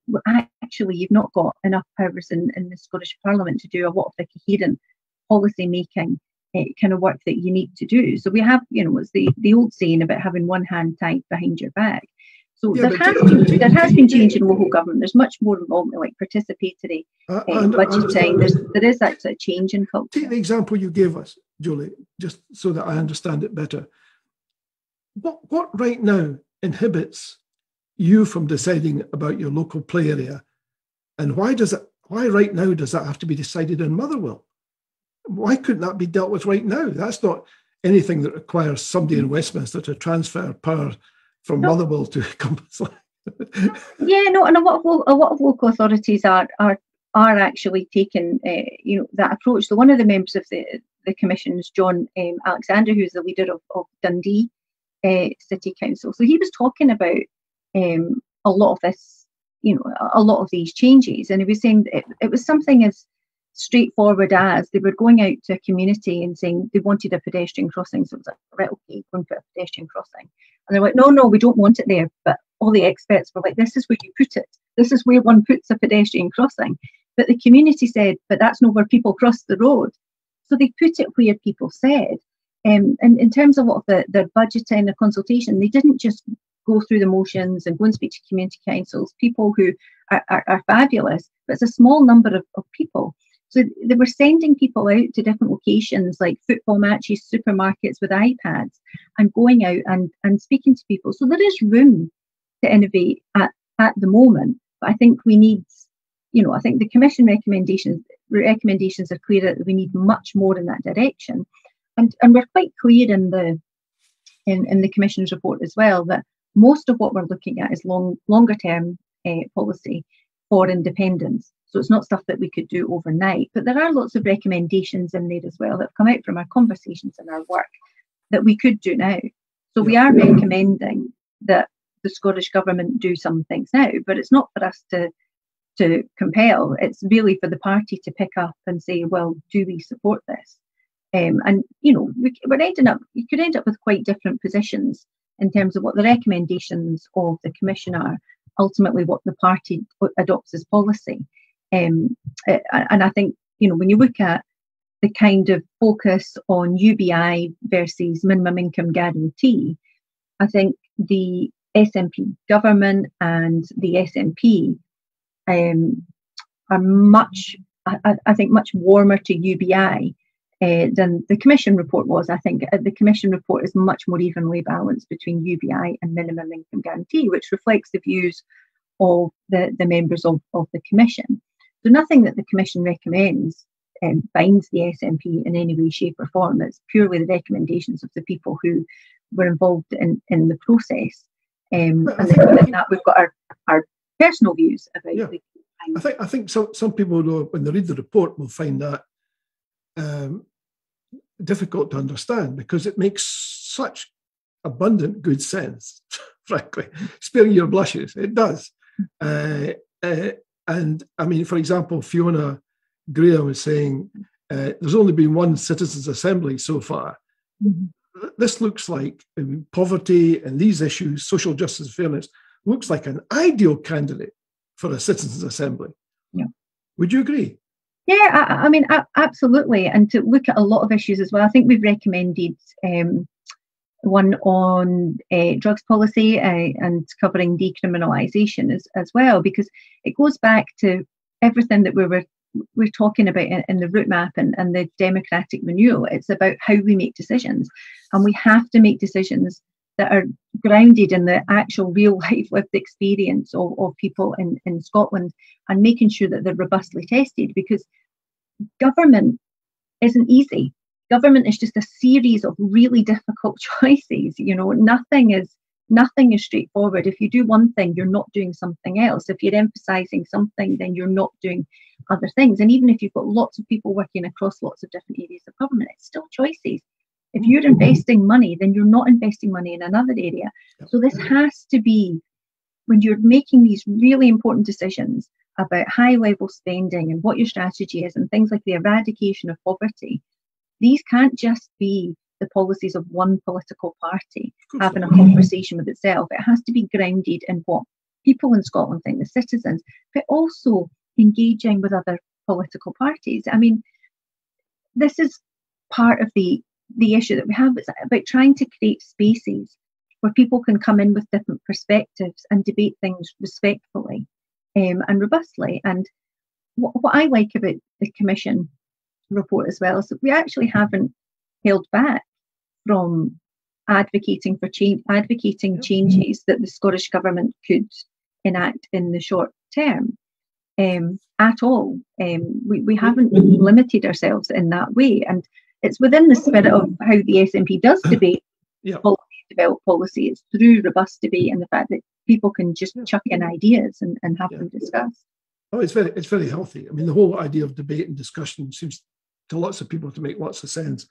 actually, you've not got enough powers in, in the Scottish Parliament to do a lot of the coherent policy making uh, kind of work that you need to do. So we have, you know, it's the, the old saying about having one hand tied behind your back. So yeah, there, has been, there has been change in local government. There's much more involvement, like participatory uh, uh, budgeting. There's, there is that sort of change in culture. Take the example you gave us, Julie, just so that I understand it better. What, what right now inhibits you from deciding about your local play area? And why does it, why right now does that have to be decided in Motherwell? Why couldn't that be dealt with right now? That's not anything that requires somebody in Westminster to transfer power from no. Motherwell to Cumbernauld. yeah, no, and a lot of a lot of local authorities are are are actually taking uh, you know that approach. So one of the members of the the commission is John um, Alexander, who's the leader of, of Dundee uh, City Council. So he was talking about um, a lot of this, you know, a lot of these changes, and he was saying it, it was something as straightforward as they were going out to a community and saying they wanted a pedestrian crossing. So it was like, right, okay, going put a pedestrian crossing. And they're like, no, no, we don't want it there. But all the experts were like, this is where you put it. This is where one puts a pedestrian crossing. But the community said, but that's not where people cross the road. So they put it where people said. Um, and in terms of what the, the budgeting, the consultation, they didn't just go through the motions and go and speak to community councils, people who are, are, are fabulous, but it's a small number of, of people. So they were sending people out to different locations like football matches, supermarkets with iPads, and going out and, and speaking to people. So there is room to innovate at, at the moment. But I think we need, you know, I think the Commission recommendations recommendations are clear that we need much more in that direction. And and we're quite clear in the in, in the Commission's report as well that most of what we're looking at is long longer term uh, policy for independence. So it's not stuff that we could do overnight, but there are lots of recommendations in there as well that have come out from our conversations and our work that we could do now. So we are recommending that the Scottish Government do some things now, but it's not for us to to compel. It's really for the party to pick up and say, well, do we support this? Um, and you know, we, we're ending up. You could end up with quite different positions in terms of what the recommendations of the commission are. Ultimately, what the party adopts as policy. Um, uh, and I think, you know, when you look at the kind of focus on UBI versus minimum income guarantee, I think the SNP government and the SNP um, are much, I, I, think, much warmer to UBI uh, than the Commission report was. I think uh, the Commission report is much more evenly balanced between UBI and minimum income guarantee, which reflects the views of the, the members of, of the Commission. So nothing that the Commission recommends um, binds the SNP in any way, shape, or form. It's purely the recommendations of the people who were involved in, in the process. Um, and then within that, we've got our, our personal views about yeah. the I think I think some some people though, when they read the report will find that um, difficult to understand because it makes such abundant good sense. frankly, sparing your blushes, it does. Uh, uh, and I mean, for example, Fiona Greer was saying uh, there's only been one citizens' assembly so far. Mm-hmm. This looks like I mean, poverty and these issues, social justice and fairness, looks like an ideal candidate for a citizens' assembly. Yeah. Would you agree? Yeah, I, I mean, absolutely. And to look at a lot of issues as well. I think we've recommended um, one on uh, drugs policy uh, and covering decriminalisation as, as well, because it goes back to everything that we were we're talking about in, in, the route map and, and the democratic renewal. It's about how we make decisions. And we have to make decisions that are grounded in the actual real life lived experience of, of people in, in Scotland and making sure that they're robustly tested because government isn't easy government is just a series of really difficult choices you know. Nothing is nothing is straightforward. If you do one thing you're not doing something else. If you're emphasizing something then you're not doing other things. And even if you've got lots of people working across lots of different areas of government it's still choices. If you're mm-hmm. investing money then you're not investing money in another area. So this has to be when you're making these really important decisions about high level spending and what your strategy is and things like the eradication of poverty these can't just be the policies of one political party having a conversation with itself. It has to be grounded in what people in Scotland think, the citizens, but also engaging with other political parties. I mean, this is part of the the issue that we have. It's about trying to create spaces where people can come in with different perspectives and debate things respectfully um, and robustly. And what, what I like about the Commission report as well is that we actually haven't held back from advocating for change, advocating changes that the Scottish government could enact in the short term um, at all. Um, we, we haven't limited ourselves in that way. And it's within the spirit of how the SNP does debate yeah. policy, develop policy. It's through robust debate and the fact that people can just yeah. chuck in ideas and, and have yeah. them discussed. Oh, it's very it's very healthy. I mean, the whole idea of debate and discussion seems to lots of people to make lots of sense.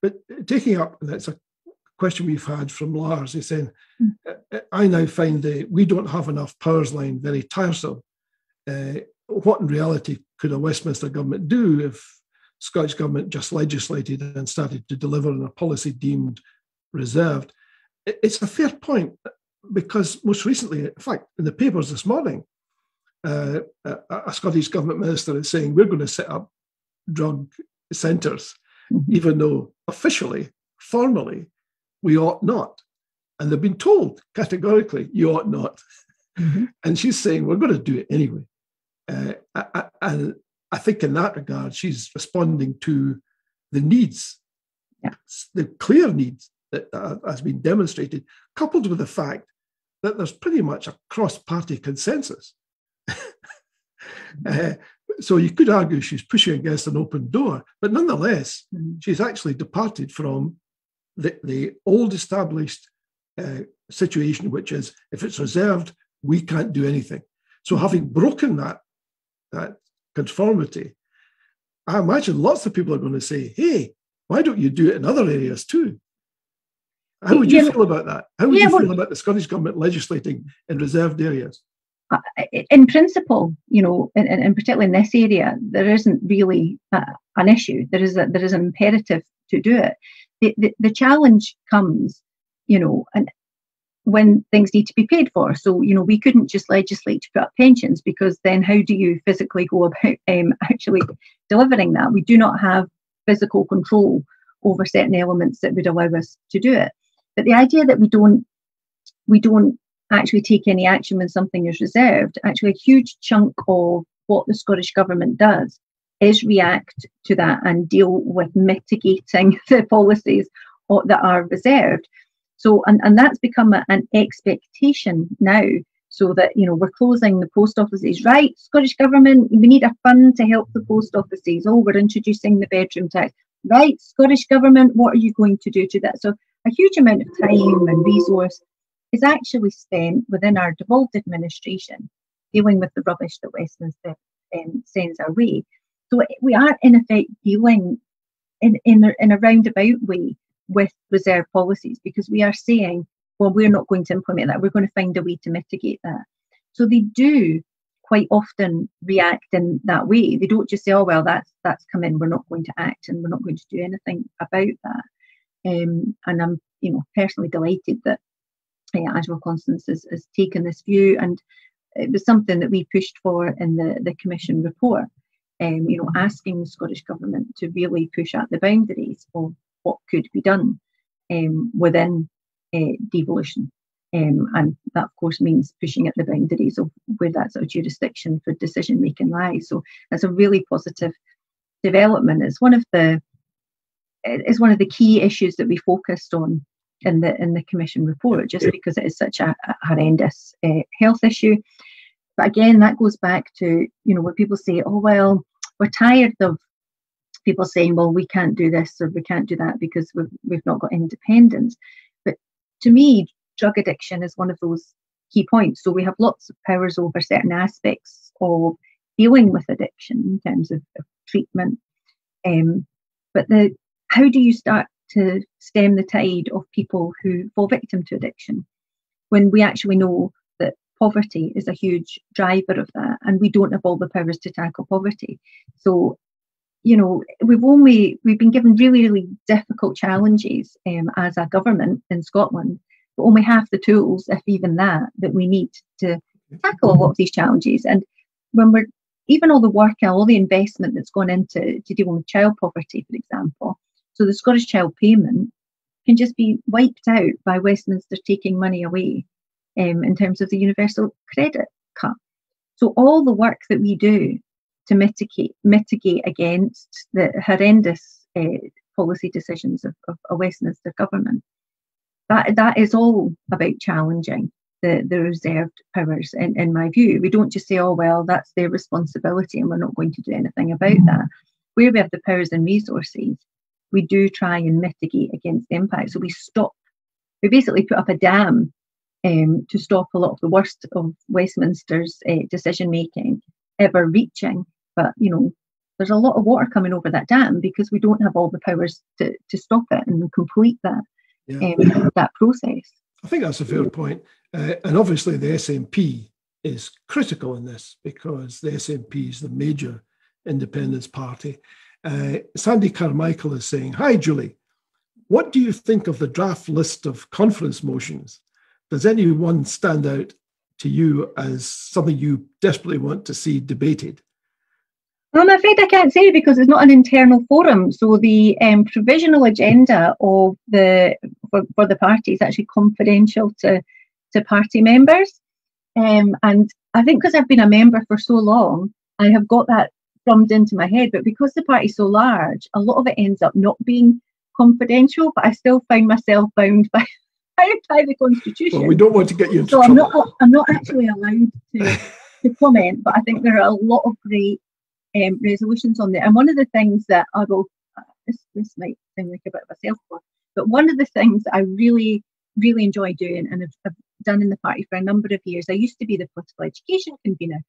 But taking up that's a question we've had from Lars. He's saying, mm. I now find the we don't have enough powers line very tiresome. Uh, what in reality could a Westminster government do if Scottish government just legislated and started to deliver on a policy deemed reserved? It's a fair point because most recently, in fact, in the papers this morning, uh, a, a, Scottish government minister is saying we're going to set up drug centres, mm-hmm. even though officially, formally, we ought not. And they've been told categorically, you ought not. Mm-hmm. And she's saying, we're going to do it anyway. Uh, I, I, and I think in that regard, she's responding to the needs, yeah. the clear needs that uh, has been demonstrated, coupled with the fact that there's pretty much a cross party consensus. Mm-hmm. uh, so you could argue she's pushing against an open door, but nonetheless, mm-hmm. she's actually departed from the, the old established uh, situation, which is if it's reserved, we can't do anything. So having broken that, that conformity, I imagine lots of people are going to say, hey, why don't you do it in other areas too? How would you yeah, feel about that? How would yeah, you feel well, about the Scottish Government legislating in reserved areas? Uh, in principle, you know, and, and particularly in this area, there isn't really a, an issue. There is a, there is an imperative to do it the, the, the challenge comes, you know, and when things need to be paid for. So, you know, we couldn't just legislate to put up pensions because then how do you physically go about um, actually delivering that? We do not have physical control over certain elements that would allow us to do it. But the idea that we don't we don't actually take any action when something is reserved, actually a huge chunk of what the Scottish government does is react to that and deal with mitigating the policies that are reserved. So, and, and that's become a, an expectation now. So that you know we're closing the post offices, right? Scottish government, we need a fund to help the post offices. Oh, we're introducing the bedroom tax, right? Scottish government, what are you going to do to that? So a huge amount of time and resource is actually spent within our devolved administration dealing with the rubbish that Westminster um, sends our way. So we are in effect dealing in, in, a, in a roundabout way with reserve policies because we are saying, well, we're not going to implement that. We're going to find a way to mitigate that. So they do quite often react in that way. They don't just say, oh, well, that's that's come in, we're not going to act and we're not going to do anything about that. Um, and I'm, you know, personally delighted that uh, Angela Constance has, has taken this view and it was something that we pushed for in the, the commission report um, you know, asking the Scottish Government to really push at the boundaries of what could be done um, within uh, devolution. Um, and that, of course, means pushing at the boundaries of where that sort of jurisdiction for decision making lies. So that's a really positive development. It's one of the it's one of the key issues that we focused on in the in the commission report, just because it is such a, a horrendous uh, health issue. But again, that goes back to you know where people say, "Oh well, we're tired of people saying, well, we can't do this or we can't do that because we've, we've not got independence. But to me, drug addiction is one of those key points. So we have lots of powers over certain aspects of dealing with addiction in terms of, of treatment. Um, but the how do you start to stem the tide of people who fall victim to addiction when we actually know that poverty is a huge driver of that, and we don't have all the powers to tackle poverty. So, you know, we've only we've been given really, really difficult challenges um, as a government in Scotland, but only half the tools, if even that, that we need to tackle a lot of these challenges. And when we're even all the work and all the investment that's gone into to dealing with child poverty, for example, So the Scottish Child Payment can just be wiped out by Westminster taking money away um, in terms of the universal credit cut. So all the work that we do to mitigate mitigate against the horrendous uh, policy decisions of, of a Westminster government, that that is all about challenging the, the reserved powers in, in my view. We don't just say, oh well, that's their responsibility and we're not going to do anything about that. Where we have the powers and resources, we do try and mitigate against the impact. So we stop, we basically put up a dam um, to stop a lot of the worst of Westminster's uh, decision making ever reaching. But you know, there's a lot of water coming over that dam because we don't have all the powers to, to stop it and complete that yeah. um, that process. I think that's a fair point. Uh, and obviously, the SNP is critical in this because the SNP is the major independence party. Uh, Sandy Carmichael is saying, Hi, Julie. What do you think of the draft list of conference motions? Does any one stand out to you as something you desperately want to see debated? I'm afraid I can't say because it's not an internal forum. So the um, provisional agenda of the for, for the party is actually confidential to to party members. Um, and I think because I've been a member for so long, I have got that drummed into my head. But because the party's so large, a lot of it ends up not being confidential. But I still find myself bound by by the constitution. Well, we don't want to get you into so trouble. I'm not I'm not actually allowed to to comment. But I think there are a lot of great um, resolutions on there. And one of the things that I will uh, this this might sound like a bit of a self plug, but one of the things I really really enjoy doing and have, have done in the party for a number of years. I used to be the political education convener,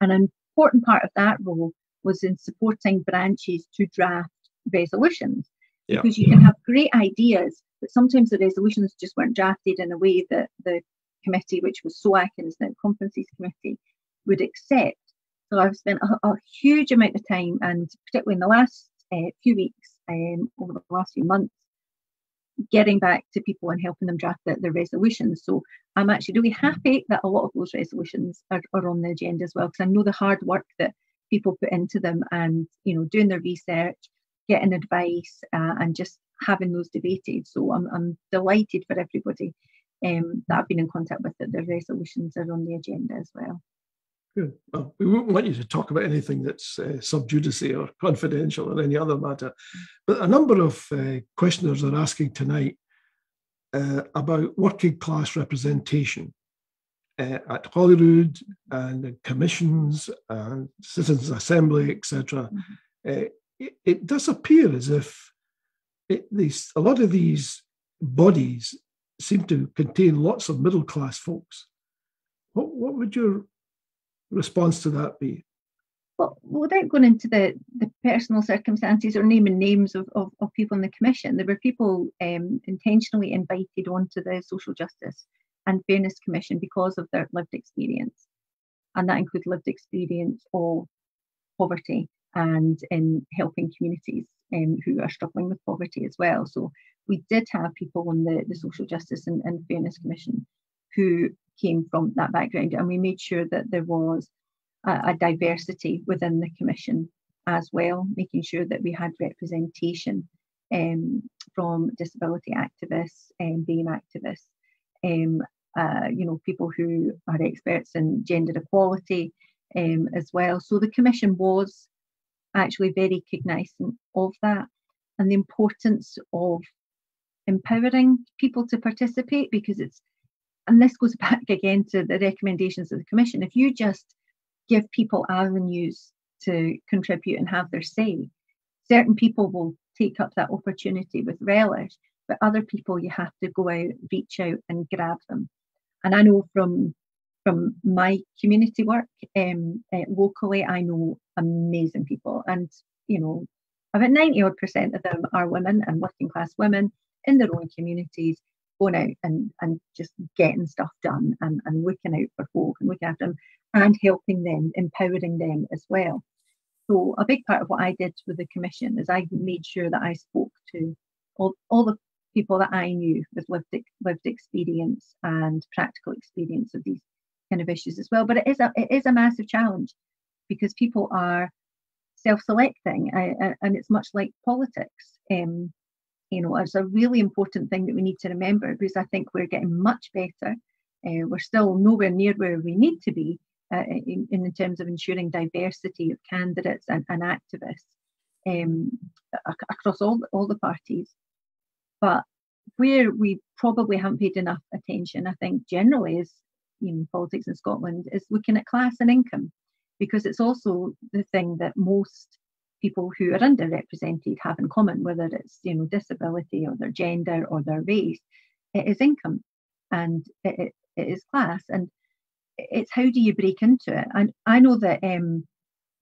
and an important part of that role was in supporting branches to draft resolutions yeah. because you can have great ideas, but sometimes the resolutions just weren't drafted in a way that the committee, which was SOAC and is now Conferences Committee, would accept. So I've spent a, a, huge amount of time, and particularly in the last uh, few weeks, um, over the last few months, getting back to people and helping them draft their, the resolutions. So I'm actually really happy that a lot of those resolutions are, are on the agenda as well, because I know the hard work that people put into them and, you know, doing their research, getting advice uh, and just having those debated. So I'm, I'm delighted for everybody um, that I've been in contact with that the resolutions are on the agenda as well. Good. Well, we wouldn't want you to talk about anything that's uh, sub judice or confidential or any other matter. But a number of uh, questioners are asking tonight uh, about working class representation at Holyrood and commissions and citizens' assembly, etc. Mm-hmm. Uh, it, it, does appear as if it, these, a lot of these bodies seem to contain lots of middle class folks. What, what would your response to that be? Well, without going into the, the personal circumstances or naming names of, of, of people in the commission, there were people um, intentionally invited onto the Social Justice and Fairness Commission because of their lived experience. And that includes lived experience of poverty and in helping communities um, who are struggling with poverty as well. So we did have people on the, the Social Justice and, and Fairness Commission who came from that background, and we made sure that there was a, a diversity within the commission as well, making sure that we had representation um, from disability activists and um, BAME activists, um, uh, you know, people who are experts in gender equality um, as well. So the commission was actually very cognizant of that and the importance of empowering people to participate because it's and this goes back again to the recommendations of the commission if you just give people avenues to contribute and have their say certain people will take up that opportunity with relish but other people you have to go out reach out and grab them and i know from from my community work um, uh, locally i know amazing people and you know about 90 odd percent of them are women and working class women in their own communities going out and, and just getting stuff done and, and looking out for folk and looking after them and helping them, empowering them as well. So a big part of what I did with the commission is I made sure that I spoke to all, all the people that I knew with lived, lived experience and practical experience of these kind of issues as well. But it is a it is a massive challenge because people are self-selecting, and it's much like politics. Um, You know, it's a really important thing that we need to remember because I think we're getting much better. Uh, we're still nowhere near where we need to be uh, in, in terms of ensuring diversity of candidates and, and activists um, across all, all the parties. But where we probably haven't paid enough attention, I think generally is in politics in Scotland, is looking at class and income, because it's also the thing that most people who are underrepresented have in common, whether it's you know disability or their gender or their race, it is income and it, it, it is class. And it's how do you break into it? And I know that um,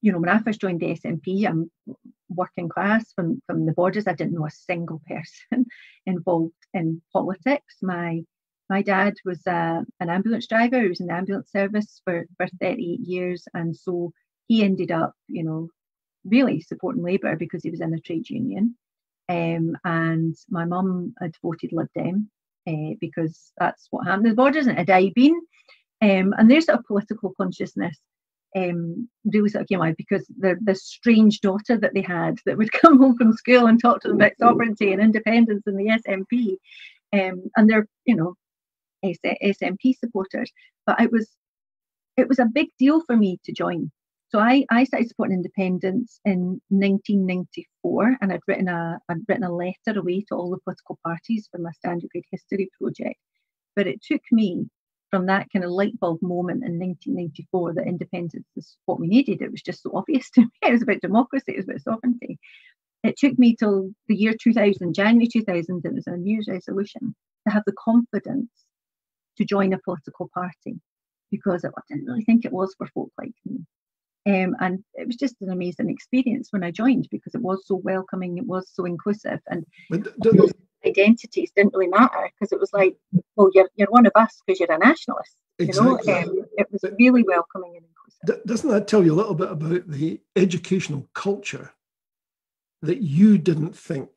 you know when I first joined the SNP, I'm working class from from the borders. I didn't know a single person involved in politics. My my dad was uh, an ambulance driver. He was in the ambulance service for for 38 years, and so he ended up, you know, really supporting Labour because he was in a trade union. Um, and my mum had voted Lib Dem uh, because that's what happened. The borders isn't a die bean. Um, and there's a political consciousness um, really sort of came out because the the strange daughter that they had that would come home from school and talk to them about sovereignty and independence and the SNP, um, and they're you know SNP supporters. But it was it was a big deal for me to join. So I, I started supporting independence in 1994, and I'd written a I'd written a letter away to all the political parties for my standard grade history project. But it took me from that kind of light bulb moment in 1994 that independence is what we needed. It was just so obvious to me. It was about democracy, it was about sovereignty. It took me till the year 2000, January 2000, it was a New Year's resolution to have the confidence to join a political party because I didn't really think it was for folk like me. Um, and it was just an amazing experience when I joined because it was so welcoming, it was so inclusive, and identities didn't really matter because it was like, well, you're, you're one of us because you're a nationalist. Exactly. You know, um, it was really welcoming and inclusive. Doesn't that tell you a little bit about the educational culture that you didn't think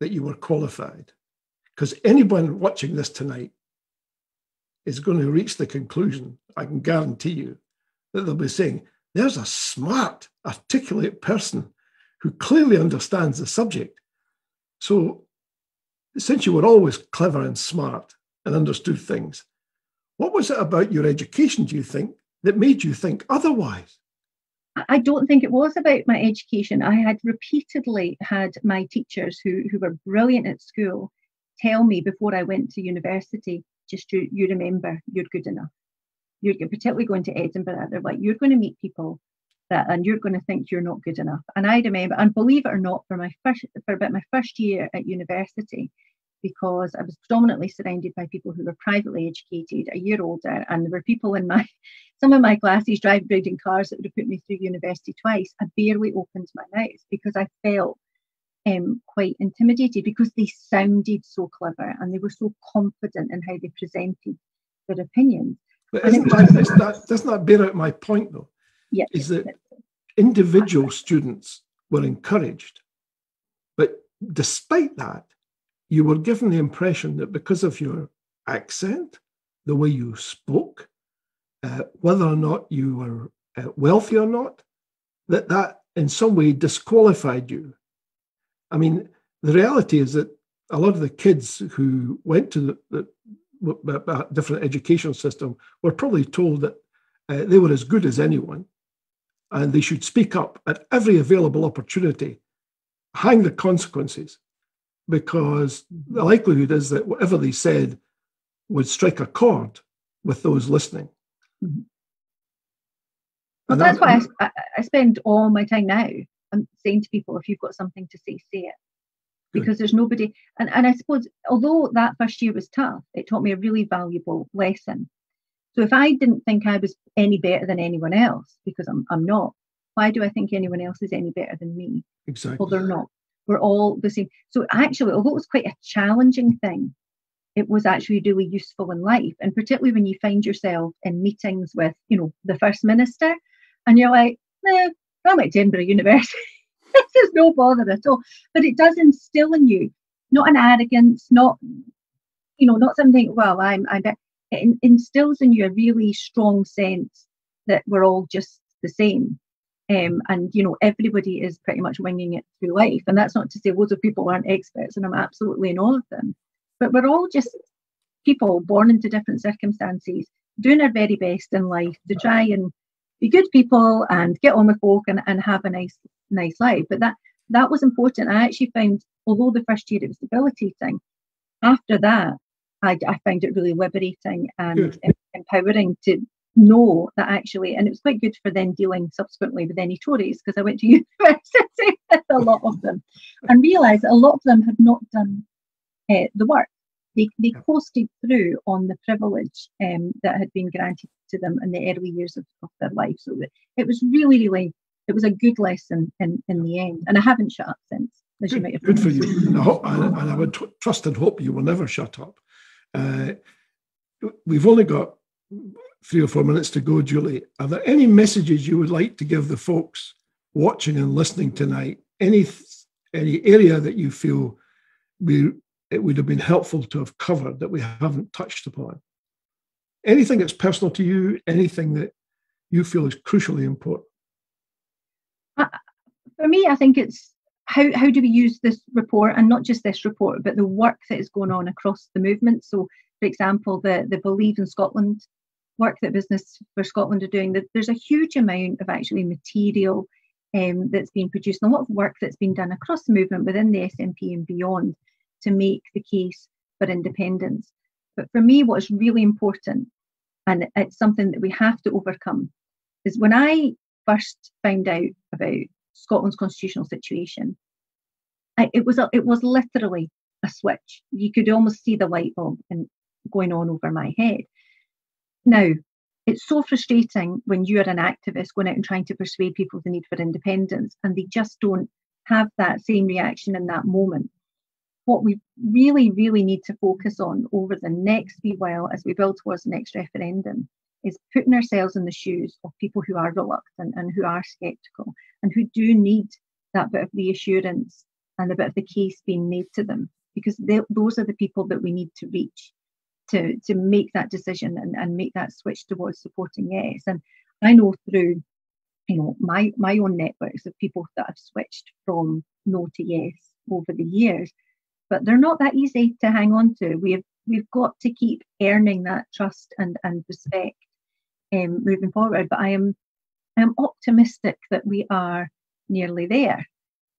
that you were qualified? Because anyone watching this tonight is going to reach the conclusion, I can guarantee you, that they'll be saying, there's a smart, articulate person who clearly understands the subject. So, since you were always clever and smart and understood things, what was it about your education, do you think, that made you think otherwise? I don't think it was about my education. I had repeatedly had my teachers who, who were brilliant at school tell me before I went to university, just you, you remember, you're good enough you're particularly going to Edinburgh, they're like, you're going to meet people that, and you're going to think you're not good enough. And I remember, and believe it or not, for my first, for about my first year at university, because I was predominantly surrounded by people who were privately educated, a year older, and there were people in my, some of my classes driving in cars that would have put me through university twice. I barely opened my mouth because I felt um, quite intimidated because they sounded so clever and they were so confident in how they presented their opinions. But isn't that, that, doesn't that bear out my point though? Yeah. Is that individual students were encouraged, but despite that, you were given the impression that because of your accent, the way you spoke, uh, whether or not you were uh, wealthy or not, that that in some way disqualified you. I mean, the reality is that a lot of the kids who went to the, the, a different educational system were probably told that uh, they were as good as anyone and they should speak up at every available opportunity, hang the consequences, because the likelihood is that whatever they said would strike a chord with those listening. Mm-hmm. Well, that's why I, I, spend all my time now I'm saying to people, if you've got something to say, say it because there's nobody. And, and I suppose, although that first year was tough, it taught me a really valuable lesson. So if I didn't think I was any better than anyone else, because I'm, I'm not, why do I think anyone else is any better than me? Exactly. Well, they're not. We're all the same. So actually, although it was quite a challenging thing, it was actually really useful in life. And particularly when you find yourself in meetings with, you know, the first minister, and you're like, eh, I'm at Edinburgh University. There's no bother at all. But it does instill in you not an arrogance, not you know, not something. Well, I'm. I'm. It instills in you a really strong sense that we're all just the same. Um, and you know everybody is pretty much winging it through life. And that's not to say loads of people aren't experts and i'm absolutely in all of them. But we're all just people born into different circumstances doing our very best in life to try and be good people and get on with folk and, and have a nice nice life. But that that was important. I actually found although the first year it was debilitating after that i, I found it really liberating and empowering to know that actually, and it was quite good for then dealing subsequently with any Tories because I went to university with a lot of them and realised that a lot of them had not done uh, the work. They, they coasted through on the privilege um, that had been granted to them in the early years of, of their life. So it was really, really, it was a good lesson in, in the end. And I haven't shut up since, as good, you might have Good for you. And I, hope, and I would t- trust and hope you will never shut up. Uh, we've only got three or four minutes to go, Julie. Are there any messages you would like to give the folks watching and listening tonight? Any any area that you feel we it would have been helpful to have covered that we haven't touched upon? Anything that's personal to you, anything that you feel is crucially important? Uh, for me, I think it's how, how do we use this report and not just this report, but the work that is going on across the movement. So, for example, the, the Believe in Scotland work that Business for Scotland are doing, there's a huge amount of actually material um, that's been produced and a lot of work that's been done across the movement within the SNP and beyond to make the case for independence. But for me, what's really important, and it's something that we have to overcome, is when I first found out about Scotland's constitutional situation, I, it was a, it was literally a switch. You could almost see the light bulb and going on over my head. Now, it's so frustrating when you're an activist going out and trying to persuade people of the need for independence and they just don't have that same reaction in that moment. What we really, really need to focus on over the next wee while as we build towards the next referendum is putting ourselves in the shoes of people who are reluctant and who are sceptical and who do need that bit of reassurance and a bit of the case being made to them because they, those are the people that we need to reach to to make that decision and, and make that switch towards supporting yes. And I know through you know my my own networks of people that have switched from no to yes over the years, but they're not that easy to hang on to. We have we've got to keep earning that trust and and respect um, moving forward. But I am I am optimistic that we are nearly there.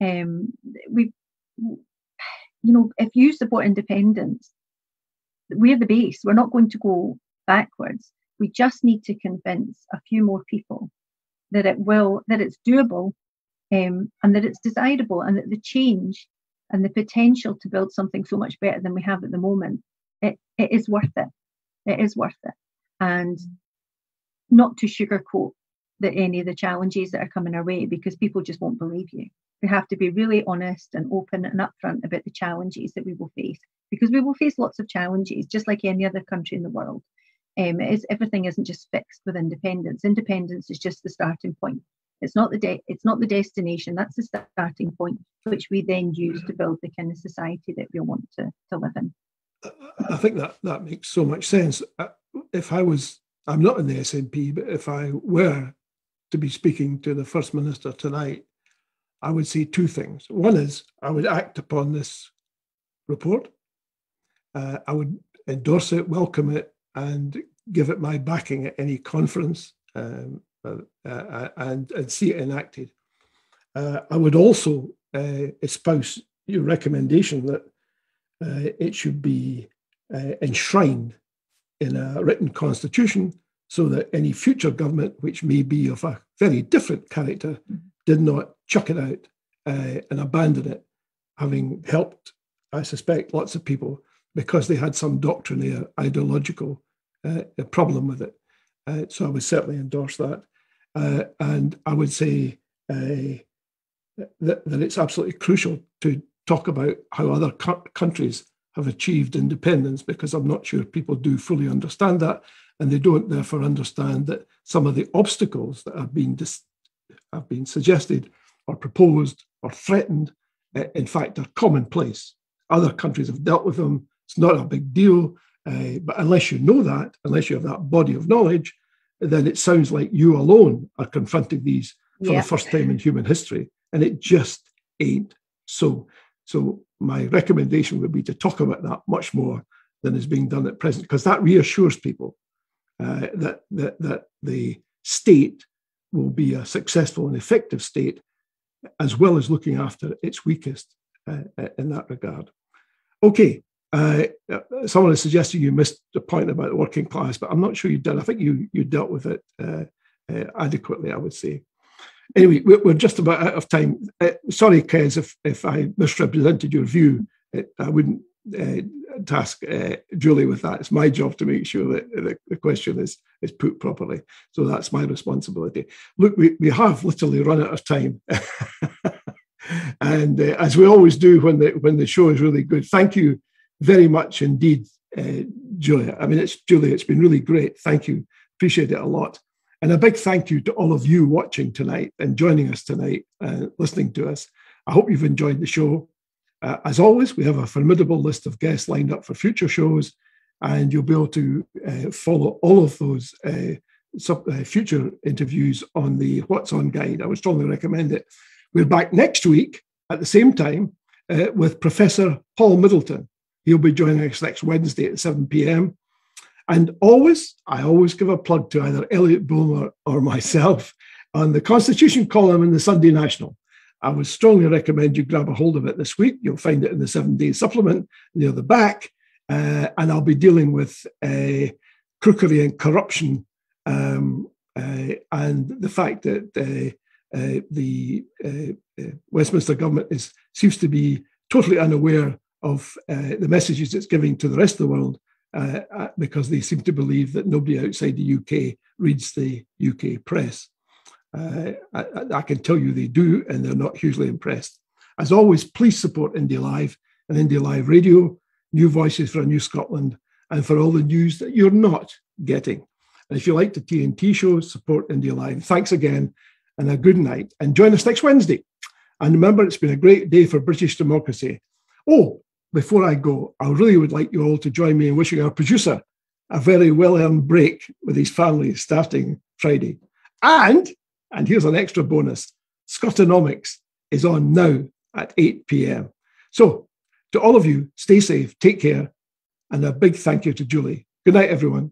Um, we you know if you support independence we're the base. We're not going to go backwards. We just need to convince a few more people that it will, that it's doable, um, and that it's desirable, and that the change and the potential to build something so much better than we have at the moment, it, it is worth it. It is worth it, and not to sugarcoat that any of the challenges that are coming our way because people just won't believe you. We have to be really honest and open and upfront about the challenges that we will face because we will face lots of challenges, just like any other country in the world. Um, is, everything isn't just fixed with independence. Independence is just the starting point. It's not the de- it's not the destination. That's the starting point, which we then use to build the kind of society that we want to, to live in. I think that that makes so much sense. Uh, if I was, I'm not in the SNP, but if I were to be speaking to the First Minister tonight, I would say two things. One is I would act upon this report uh, I would endorse it, welcome it, and give it my backing at any conference um, uh, uh, and, and see it enacted. Uh, I would also uh, espouse your recommendation that uh, it should be enshrined in a written constitution so that any future government, which may be of a very different character, did not chuck it out and abandon it, having helped, I suspect, lots of people because they had some doctrinaire ideological uh, problem with it. Uh, so I would certainly endorse that. Uh, and I would say uh, that, that it's absolutely crucial to talk about how other co- countries have achieved independence because I'm not sure people do fully understand that. And they don't therefore understand that some of the obstacles that have been, dis- have been suggested or proposed or threatened, uh, in fact, are commonplace. Other countries have dealt with them it's not a big deal. Uh, but unless you know that, unless you have that body of knowledge, then it sounds like you alone are confronting these for the first time in human history. And it just ain't so. So my recommendation would be to talk about that much more than is being done at present, because that reassures people uh, that, that, that the state will be a successful and effective state, as well as looking after its weakest uh, uh in that regard. Okay, uh, someone has suggested you missed the point about the working class, but I'm not sure you did. I think you you dealt with it uh, uh, adequately, I would say. Anyway, we're just about out of time. Uh, sorry, Kez, if, if I misrepresented your view. I wouldn't uh, task uh, Julie with that. It's my job to make sure that the, the, question is is put properly. So that's my responsibility. Look, we, we have literally run out of time. and uh, as we always do when the when the show is really good, thank you very much indeed, uh, Julia. I mean, it's Julie. It's been really great. Thank you. Appreciate it a lot. And a big thank you to all of you watching tonight and joining us tonight, uh, listening to us. I hope you've enjoyed the show. Uh, as always, we have a formidable list of guests lined up for future shows, and you'll be able to uh, follow all of those uh, sub, uh, future interviews on the What's On guide. I would strongly recommend it. We're back next week at the same time uh, with Professor Paul Middleton. He'll be joining us next Wednesday at 7 p.m. And always, I always give a plug to either Elliot Bulmer or myself on the Constitution column in the Sunday National. I would strongly recommend you grab a hold of it this week. You'll find it in the seven day supplement near the back. Uh, and I'll be dealing with uh, crookery and corruption um, uh, and the fact that uh, uh, the uh, Westminster government is seems to be totally unaware of the messages it's giving to the rest of the world uh, uh, because they seem to believe that nobody outside the UK reads the UK press. Uh, I, I, can tell you they do, and they're not hugely impressed. As always, please support Indy Live and Indy Live Radio, New Voices for a New Scotland, and for all the news that you're not getting. And if you like the TNT shows, support Indy Live. Thanks again, and a good night. And join us next Wednesday. And remember, it's been a great day for British democracy. Oh, before I go, I really would like you all to join me in wishing our producer a very well earned break with his family starting Friday. And, and here's an extra bonus Scotonomics is on now at 8 p.m. So, to all of you, stay safe, take care, and a big thank you to Julie. Good night, everyone.